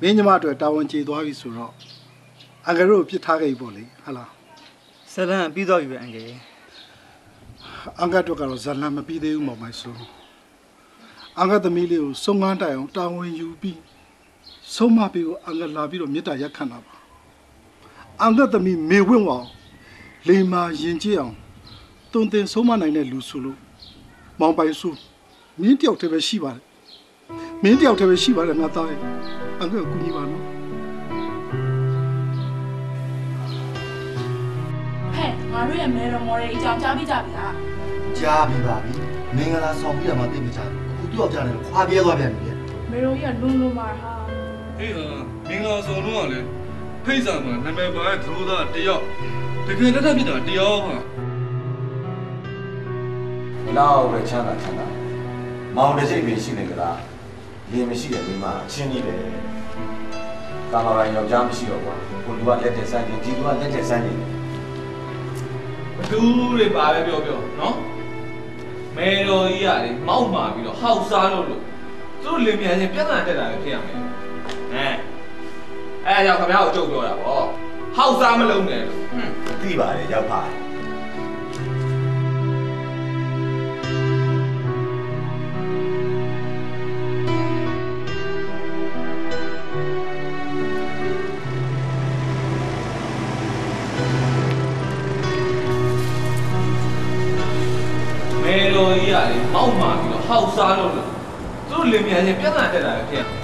မင်းညီမအတွက်တာဝန်ကျေသွားပြီဆိုတော့အန်ကယ်တို့ကိုပြစ်ထားခဲ့ပြီပေါ့လေဟုတ်လားဇလန်ပြီးသွားပြီပဲအန်ကယ်အန်ကယ်တို့ကတော့ဇလန်မပြီးသေးဘူးမောင်မိုင်ဆိုအန်ကယ်သမီးလေးကိုစုံငန်းတိုင်အောင်တာဝန်ယူပြီးဆုံးမပြီးကိုအန်ကယ်လာပြီးတော့မေတ္တာရက်ခံတာပါအန်ကယ်သမီးမေဝင့်ဝအောင်လိမ္မာယဉ်ကျေးအောင်တုံတင်ဆုံးမနိုင်တဲ့လူဆိုလို့မောင်ပိုင်စုမင်းတယောက်တည်းပဲရှိပါတယ်မင်းတယောက်တည်းပဲရှိပါတယ်ငါသားရဲ့ အန်ကယ်ကိုကူညီပါနော်ဟဲ့ငါတို့ရဲ့မဲတော်မော်ရဲ့အကြောင်းကြားပြီးကြပြီလားကြားပြီပါပြီမင်္ဂလာဆောင်ပြီးတော့မှသိမကြဘူးအခုသူ့ယောက်ျားနဲ့ခွာပြဲသွားပြန်ပြီလေမေတော်ကြီးကလွန်လွန်ပါဟာဟေးဟာမင်္ဂလာဆောင်တော့ကလည်းဖိတ်စာမှာနာမည်ပါတဲ့သရိုးသားတယောက်တကယ်လက်ထပ်ဖြစ်တာတယောက်ဟာနောက်ပဲချမ်းသာချမ်းသာမောင်တစ်စိတ်ပဲရှိနေကြလား လင်းမရှိတဲ့မိမအချင်းကြီးပဲကာမရာယောက်ျားမရှိတော့ကွာကိုလူကလက်တဲ့စမ်းတယ်ဒီလူကလက်တဲ့စမ်းတယ်ဘသူတွေပါပဲပြောပြောနော်မဲတော်ကြီးကလေမောက်မာပြီးတော့ဟောက်စားလို့လို့သူတို့လင်မြန်ချင်းပြဿနာတက်တာပဲဖြစ်ရမယ်အဲအဲကြောင့်ခင်ဗျားကိုကြုတ်ပြောတာဗောဟောက်စားမလုံးနဲ့လို့ဟွန်းသိပါတယ်ရောက်ပါမဲ စားလို့လို့သူတို့လင်မြန်ချင်းပြဿနာတက်တာပဲဖြစ်ရ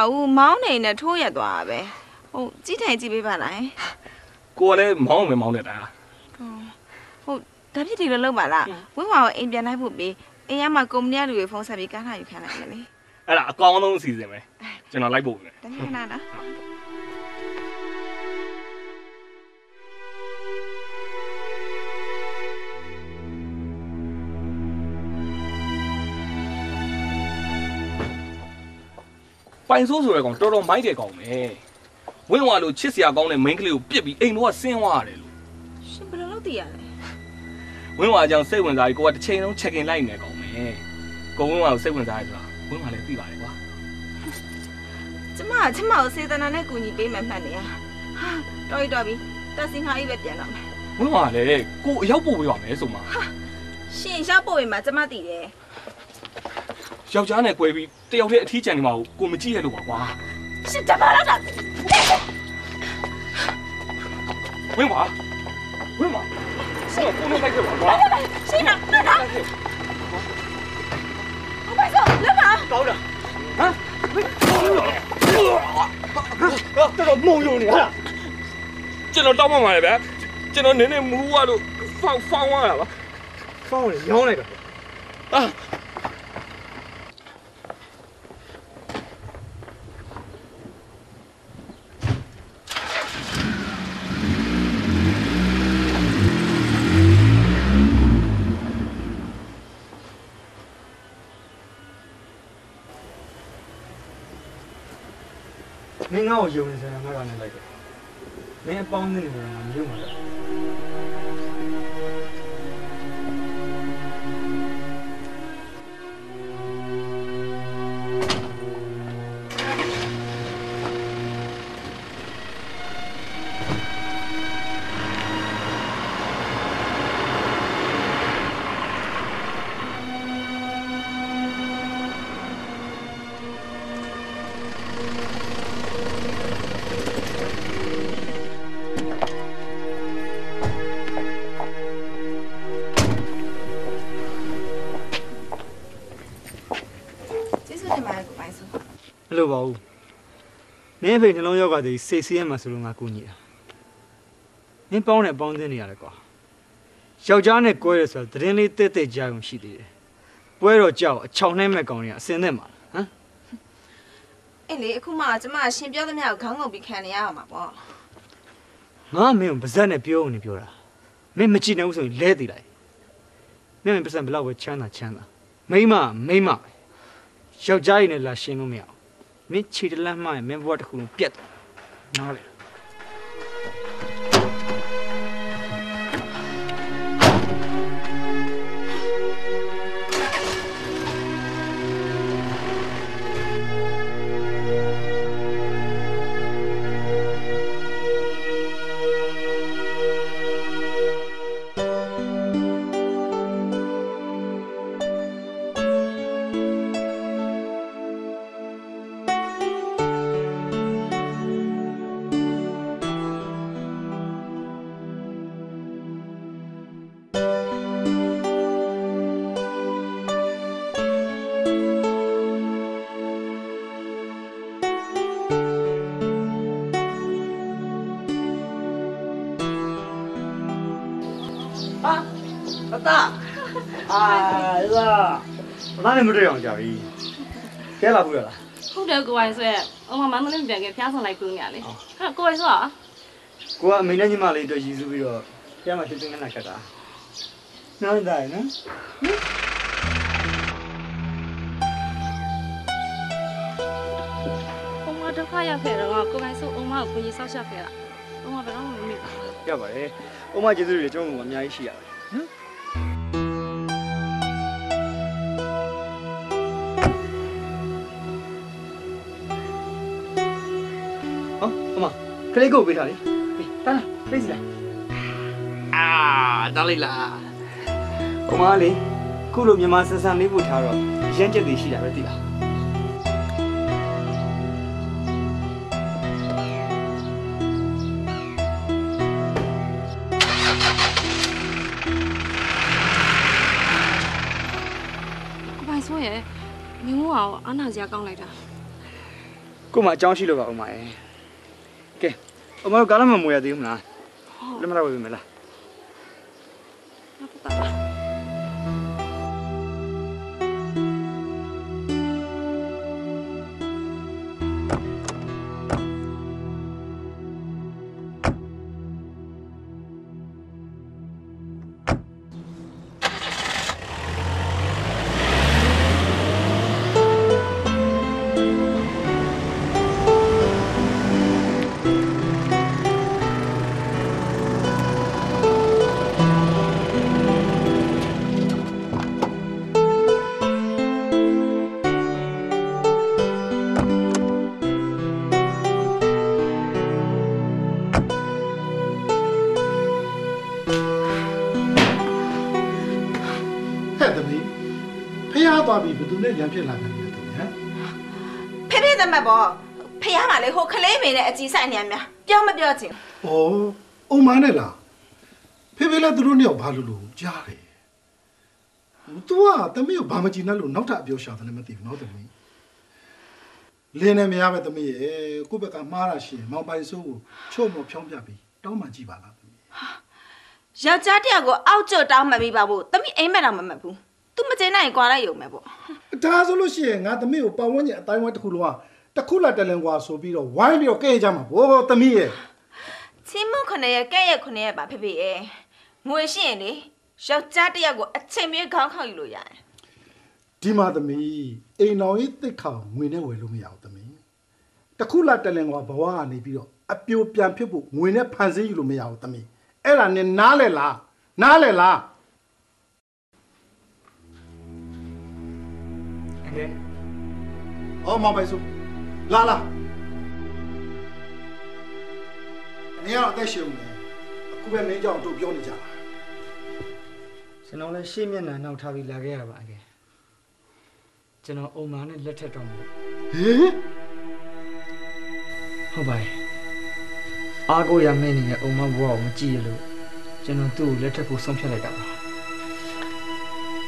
ပါဘူးမောင်းနေနဲ့ထိုးရက်သွားတာပဲဟုတ်ကြည့်ထိုင်ကြည့်ပေးပါလားကိုကလည်းမောင်းမယ်မောင်းနေတာဟုတ်ဒါဖြစ်ဒီလိုလုပ်ပါလားဝင်းဝါကိုအိမ်ပြန်လိုက်ဖို့ပြီးအိမ်ရမှာကုမ္ပဏီကလူတွေဖုန်းဆက်ပြီးကမ်းထားယူခံလိုက်မယ်လေအဲ့ဒါအကောင်းဆုံးအစီအစဉ်ပဲကျွန်တော်လိုက်ဖို့ပဲတမီးခဏလား ပိုင်ဆိုးဆိုတဲ့ကောင်တော်တော်မိုက်တဲ့ကောင်ပဲဝင်းဝါလို့ချစ်စရာကောင်းတဲ့ main ကလေးကိုပြစ်ပြီးအိမ်တော့ဆင်းသွားရတယ်လို့ရှင်ဘယ်လိုလုပ်တည်ရလဲဝင်းဝါကြောင့်စိတ်ဝင်စားပြီးကိုကတစ်ချိန်လုံး check in လိုက်နေကောင်ပဲကိုဝင်းဝါကိုစိတ်ဝင်စားရဆိုတာဝင်းဝါလည်းသိပါတယ်ကွာကျမကကျမကိုစေတနာနဲ့ကူညီပေးမှမှတ်နေရဟာတော်ပြီတော်ပြီတက်စင်ခါကြီးပဲပြန်တော့မယ်ဝင်းဝါလည်းကိုအရောက်ပို့ပေးပါမယ်ဆိုမှရှင်ရှားပို့ရင်မှကျမတည်တယ် ယောက်ျားနဲ့꿰ပြီးတယောက်တည်းအထီးကျန်နေမှာကိုကိုမကြည့်ရလို့ပါကွာရှင်တမလာတာဝင်းဝါဝင်းဝါဆောကိုနေလိုက်ခဲ့ပါကွာရှင်နာနာနာအမဆောလက်ပါကောင်းတာဟမ်တော်တော်မုံယုံနေဟာကျွန်တော်တောင်းပန်ပါလေဗျာကျွန်တော်နည်းနည်းမူးရလို့ဖောက်ဖောင်းရတာပါဖောင်းလေရောင်းလိုက်တာအာ ကိုယုံနေစရာငါကလည်းလိုက်တယ်မင်းအပေါင်းနေတယ်ငါမယုံပါဘူး င်းအဖေနှလုံးရောက်ကတည်းစိတ်ဆင်းရဲမှာဆိုလို့ငါကူညီတာမင်းပေါင်းနဲ့ပေါင်းသင်းနေရတယ်ကွာယောက်ျားနဲ့ကွဲရဆိုတော့သတင်းလေးတက်တက်ကြားုံရှိသေးတယ်ပွဲတော့ကြောက်အချောင်နှဲမဲ့ကောင်တွေကအစင်သက်မှာဟမ်အေးလေအခုမှကျမရှင်ပြောသမျှကိုခေါင်းငုံပြီးခံနေရမှာပေါ့ငါမင်းကိုပါဇက်နဲ့ပြောနေပြောတာမင်းမကြည့်နိုင်ဘူးဆိုရင်လဲတည်လိုက်မင်းမင်းပတ်စံဘယ်လောက်ပဲချမ်းသာချမ်းသာမိမမိမပဲယောက်ျားရည်နဲ့လာရှင်းလို့မရအောင် မင်းခြေတလန့်မှရင်မင်းဘဝတစ်ခုလုံးပြတ်သွားနားလေ နဲ့မတွေ့အောင်ကြာပြီကဲလာဘူးရလားဟုတ်တယ်ကိုဝိုင်းဆွဲအမမန္တလေးပြန်ခဲ့ဖျားဆောင်လိုက်ကူးနေရလေဟာကိုဝိုင်းဆွဲอ่ะကိုကအမေနဲ့ညီမလေးအတွက်ရည်စူးပြီးတော့ဖျားမှာချင်းချင်းနဲ့ခတ်တာနားတိုင်းနော်အမဒုက္ခရောက်ခဲ့တော့ကိုဝိုင်းဆွဲအမကိုကိုကြီးဆောက်ရှက်ခဲ့တာအမဘယ်တော့မှမမေ့ပါဘူးရပါတယ်။ဥမကျေးဇူးတွေကျွန်တော်ကအများကြီးရှိရတယ်နော်။ အမခလေးကိုပေးထားလေ။ပေးတန်းလားပေးစီလား။အာတားလိုက်လား။ဥမလေးခုလိုမြန်မာဆန်ဆန်လေးပို့ထားတော့ရမ်းချက်တွေရှိတာပဲသိလား။ကိုဝိုင်းဆွဲရဲ့မင်းတို့ကအာနာစရာကောင်းလိုက်တာကို့မှာအကြောင်းရှိလို့ပါဥမရဲ့ကဲ ဥမတို့ကားလမ်းမမွေရသေးဘူးမလားလက်မတော့ဝေးမလားဟဲ့ နဲ့အကြည့်ဆိုင်နေရများပြောမပြောချင်။အော်အုံမနဲ့လားဖေဖေလည်းသူတို့နှစ်ယောက်ဘာလို့လို့ကြားတယ်။ तू ကသမီးကိုဘာမကြည့်နဲ့လို့နောက်ထပ်အပြောရှာတယ်လည်းမသိဘူးနော်သမီး။လင်းနေမရပဲသမီးရဲ့ကိုယ့်ဘက်ကမှားတာရှိရင်မောင်ပိုင်စိုးကိုချို့မော်ဖြောင်းပြပြီးတောင်းမှကြည့်ပါလားသမီးယောက်ျားတစ်ယောက်ကိုအောက်ကျွတ်တောင်းမှတ်ပြီးပါဖို့တမိအိမ်မက်တော့မမှတ်ဘူး तू မကျင်းနိုင်ရင်ကွာလိုက်ရုံပဲပေါ့။ဒါဆိုလို့ရှိရင်ငါသမီးကိုပတ်ဝန်းကျင်အတိုင်းဝိုင်းတစ်ခုလုံးက တစ်ခုလာတလန်ကွာဆိုပြီးတော့ဝိုင်းပြီးတော့ကဲကြမှာဗောသမီးရဲ့ချင်းမခုနှစ်ရက်ကဲ့ရက်ခုနှစ်ရက်ပါဖေဖေရဲ့ငွေရှိရင်လေယောက်ျားတစ်ယောက်ကိုအချိန်မြေခေါင်းခေါက်ယူလို့ရတယ်ဒီမှာသမီးအိမ်တော်ကြီးတစ်ခေါင်ငွေနဲ့ဝယ်လို့မရဘူးသမီးတစ်ခုလာတလင်ကွာဘဝကနေပြီးတော့အပြိုပြန်ဖြစ်ဖို့ငွေနဲ့ဖန်ဆင်းယူလို့မရဘူးသမီးအဲ့ဒါနဲ့နားလဲလားနားလဲလားကဲအော်မောင်ပိုင်စု လာလာနေရတော့အသက်ရှင်ဦးမယ်အခုပဲမင်းကြောင့်တို့ပြောနေကြတာကျွန်တော်လည်းရှေ့မျက်နှာနောက်ထားပြီးလာခဲ့ရပါအကယ်ကျွန်တော်အုံမာနဲ့လက်ထက်တော့မလို့ဟေးဟုတ်ပါတယ်အားကိုရမင်းနေတဲ့အုံမဘွားကိုမကြည့်ရလို့ကျွန်တော်သူ့ကိုလက်ထက်ဖို့ဆုံးဖြတ်လိုက်တာပါ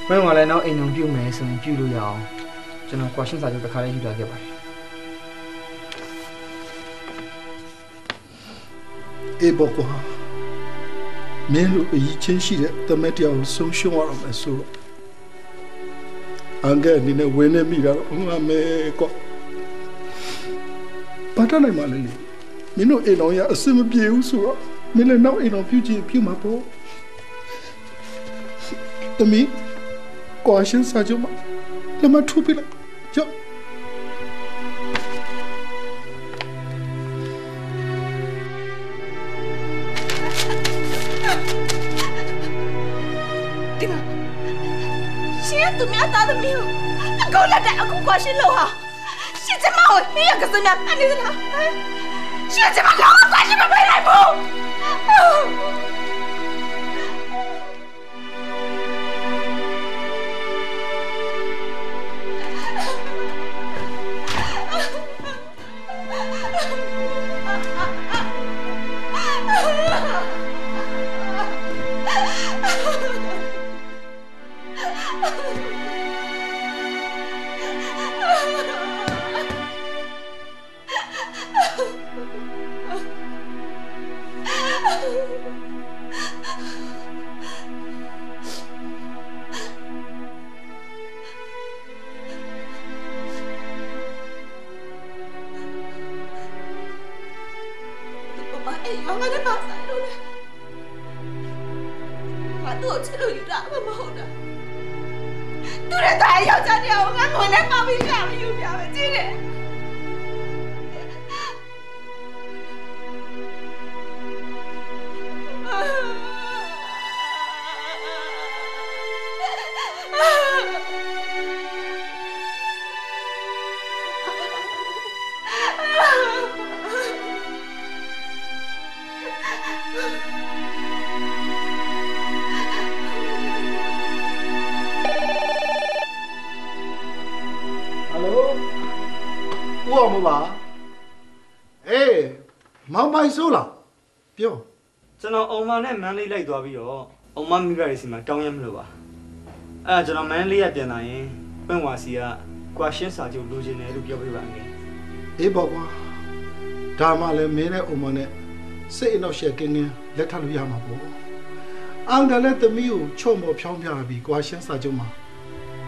ဘယ်မှာလဲနောက်အိမ်အောင်ပြုတ်မယ်ဆိုရင်ပြုတ်လို့ရအောင်ကျွန်တော်ကွာရှင်းစာချုပ်တစ်ခါလေးယူလာခဲ့ပါတယ် အေးပေါ့ကွာမင်းတို့အကြီးချင်းရှိတဲ့တမက်တရားကိုဆုံးရှုံးရတော့မယ်ဆိုတော့အန်ကဲအနေနဲ့ဝင်နေမိတာတော့ငါမဲကွာဘာတနိုင်မလဲလေမင်းတို့အိမ်တော်ရအစင်မပြေဘူးဆိုတော့မင်းလည်းနောက်အိမ်တော်ပြုချင်ပြုမှာပေါ့တမီကွာရှင်းစာချုပ်မှာလက်မထိုးပြလိုက်ကြောက် လက်တဲ့အခုကွာရှင်လို့ဟာရှင်ကျမကိုဟင်းရကစများအနေသလားဟမ်ရှ လေးလိုက်သွားပြီးတော့အုံမမိဘတွေစီမှာတောင်းရမလို့ပါအဲ့ဒါကျွန်တော်မန်းလေးရပြန်လာရင်ပွင့်ဝါစီကကွာရှင်းစာချုပ်လိုချင်တယ်လို့ပြောပြပါငယ်အေးပေါ့ကွာဒါမှလည်းမင်းနဲ့အုံမနဲ့စိတ်အနောက်ရှက်ကင်းကင်းလက်ထပ်လို့ရမှာပေါ့အန်ကလည်းသမီးကိုချော့မော်ဖြောင်းပြပြီးကွာရှင်းစာချုပ်မှာ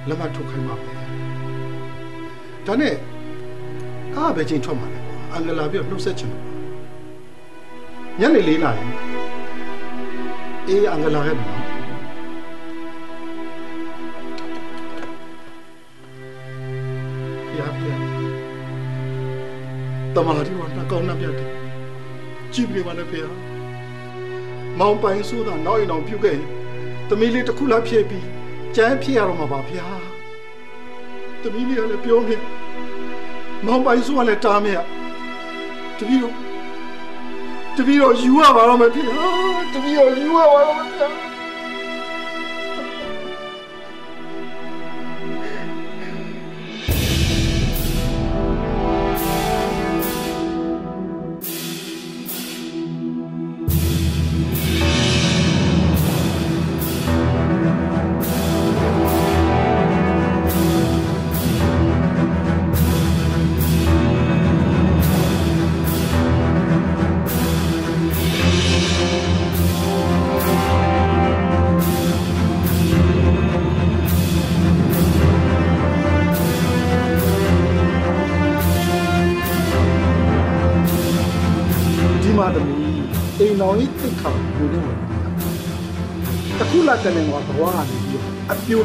လက်မှတ်ထုတ်ခိုင်းပါပဲဒါနဲ့ကားပဲချင်းထွက်မှာလေကွာအန်ကလာပြီးတော့နှုတ်ဆက်ချင်တယ်ညနေလေးနာရီ အေးအန်ကလာရဲ့နော်ပြပြတမလာဒီဝတ်ကောင်းနှပြတယ်ကြည့်ပြပါနဲ့ဖေဟာမောင်ပိုင်ဆိုးတာနောက်ရင်တော့ပြုတ်ခဲ့ရင်သမီးလေးတစ်ခုလားဖြစ်ပြီးကြမ်းဖြစ်ရတော့မှာပါဖေဟာသမီးလေးကလည်းပြောနေမောင်ပိုင်ဆိုးကလည်းတားမရတပီတော့တပီတော့ယူရပါတော့မယ်ဖေဟာ တပီတော့ယူရပါ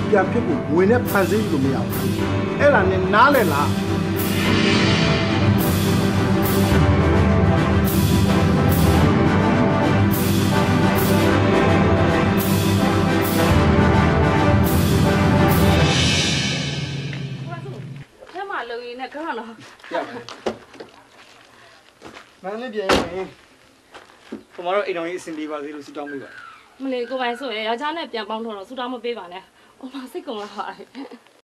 ပြိုပြန်ဖြစ်ဖို့ဝင်နဲ့ဖန်ဆင်းလို့မရဘူးအဲ့ဒါနဲ့နားလဲလားထက်မှလုံရင်းနဲ့ခေါင်းတော့မန်းလေးပြန်ရရင်ကျွန်တော်တို့အိမ်တော်ကြီးအဆင်ပြေပါစေလို့ဆုတောင်းပေးပါမလေးကိုပိုင်ဆိုရယောက်ျားနဲ့ပြန်ပေါင်းတော့ဆူတောင်းမပေးပါနဲ့။ အမစိတ်ကုန်လာပါတယ်။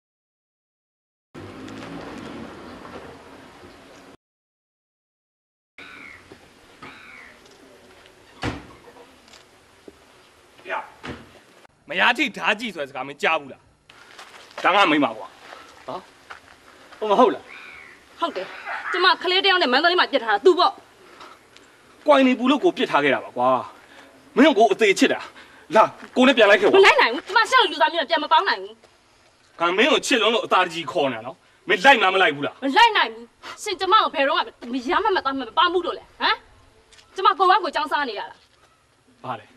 မရတိဓာကြီးဆိုတဲ့စကားမင်းကြားဘူးလားဒါကမိမကွာဟိုမဟုတ်လားဟုတ်တယ်။ကျမကလေးတစ်ယောက်နဲ့မန္တလေးမှာပြစ်ထားတာသူပေါ့ကွိုင်နေပူလို့ကိုပြစ်ထားခဲ့တာပါကွာမင်းကိုအသေးချစ်တာ လာကိုနဲ့ပြန်လိုက်ခဲ့မကွာလိုက်နိုင်ဘူးကျမရှက်လို့လူသားမျိုးနဲ့ပြန်မပေါင်းနိုင်ဘူးကမင်းကိုချစ်လုံးလို့အသားကြီးခေါ်နေတာနော်မင်းလိုက်မလားမလိုက်ဘူးလားမလိုက်နိုင်ဘူးရှင်ကျမကိုဘယ်တော့မှမရမမသားမမပေါင်းမှုတော့လဲဟမ်ကျမကိုဝမ်းကိုចောင်းစားနေရတာဗါတယ်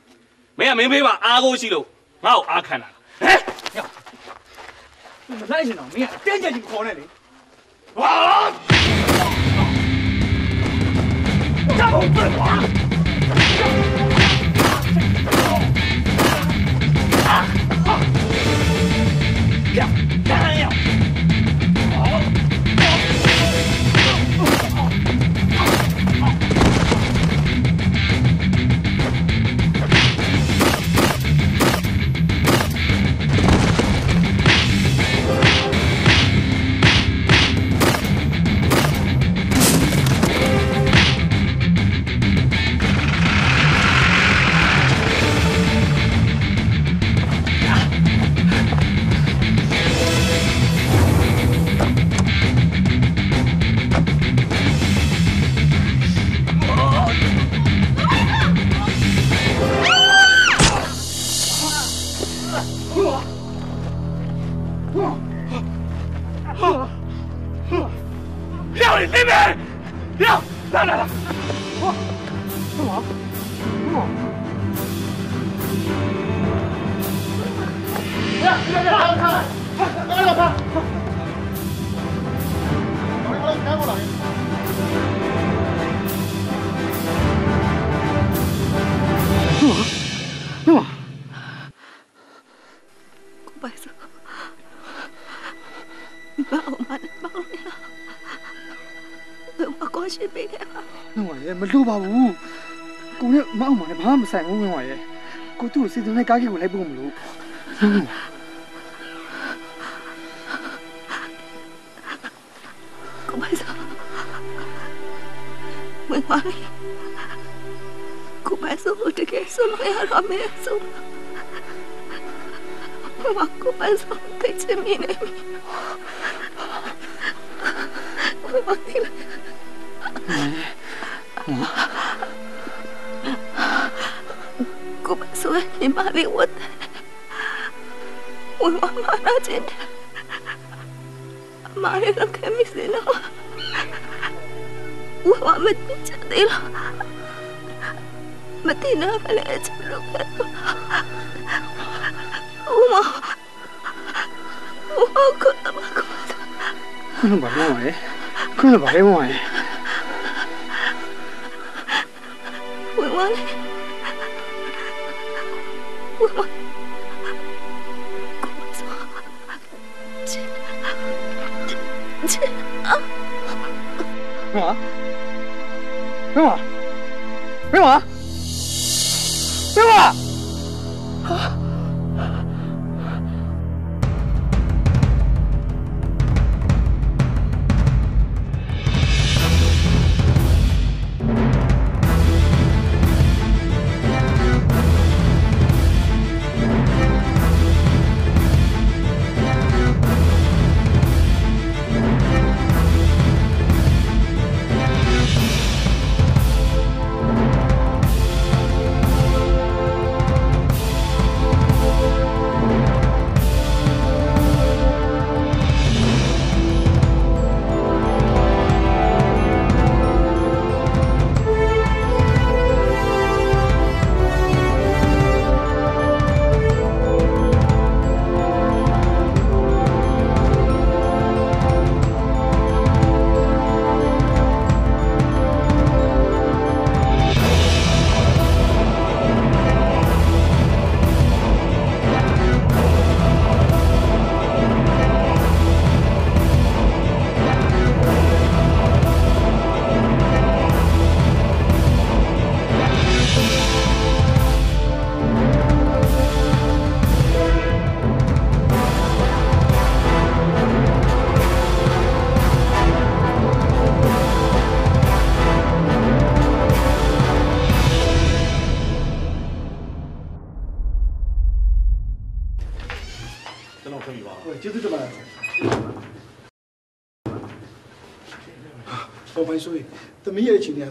မင်းကမင်းဖေးပါအားကိုရှိလို့ငါ့ကိုအားခံတာဟဲ့မလိုက်ချင်တော့မင်းကတင်းကြပ်ကြီးခေါ်နေလေဟာကြောက်ပြွာ要 ဆိုင်ဘူးဝင်ပါရဲ့ကိုသူ့ကိုစီစဉ်နဲ့ကားကြီးကိုလိုက်ဖို့မလို့ကိုပိုင်စောဝင်ပါလေကိုပိုင်စောတကယ်ဆိုလို့ရတော့မယ်ဆိုမကိုပိုင်စော ခွန်းပါလေဝ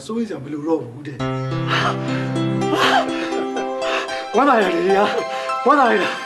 စိုးရိမ်စရာမလိုတော့ဘူးတဲ့ဝမ်းသာရလေရာဝမ်းသာရလား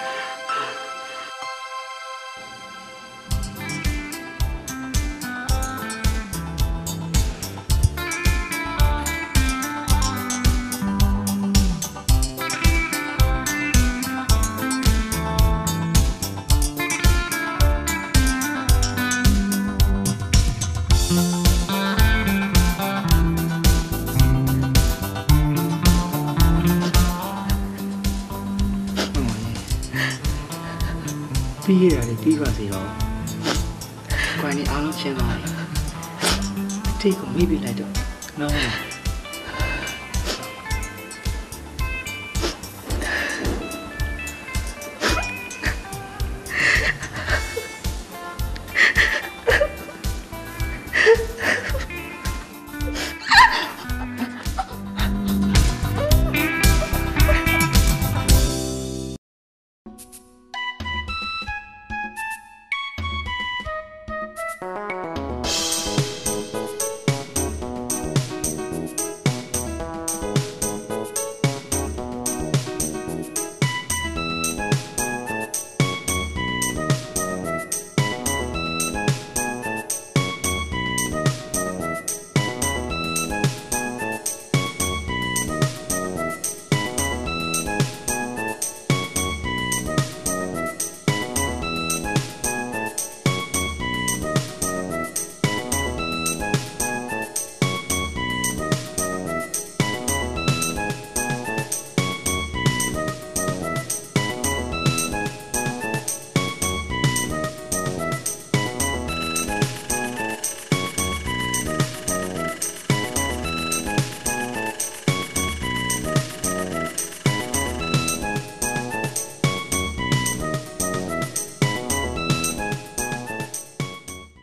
ပြီးရတာလေပြီးပါစေတော့။ကွာနေအားလုံးရှင်းသွားပြီ။အထိတ်ကိုမိပြီးလိုက်တော့နော်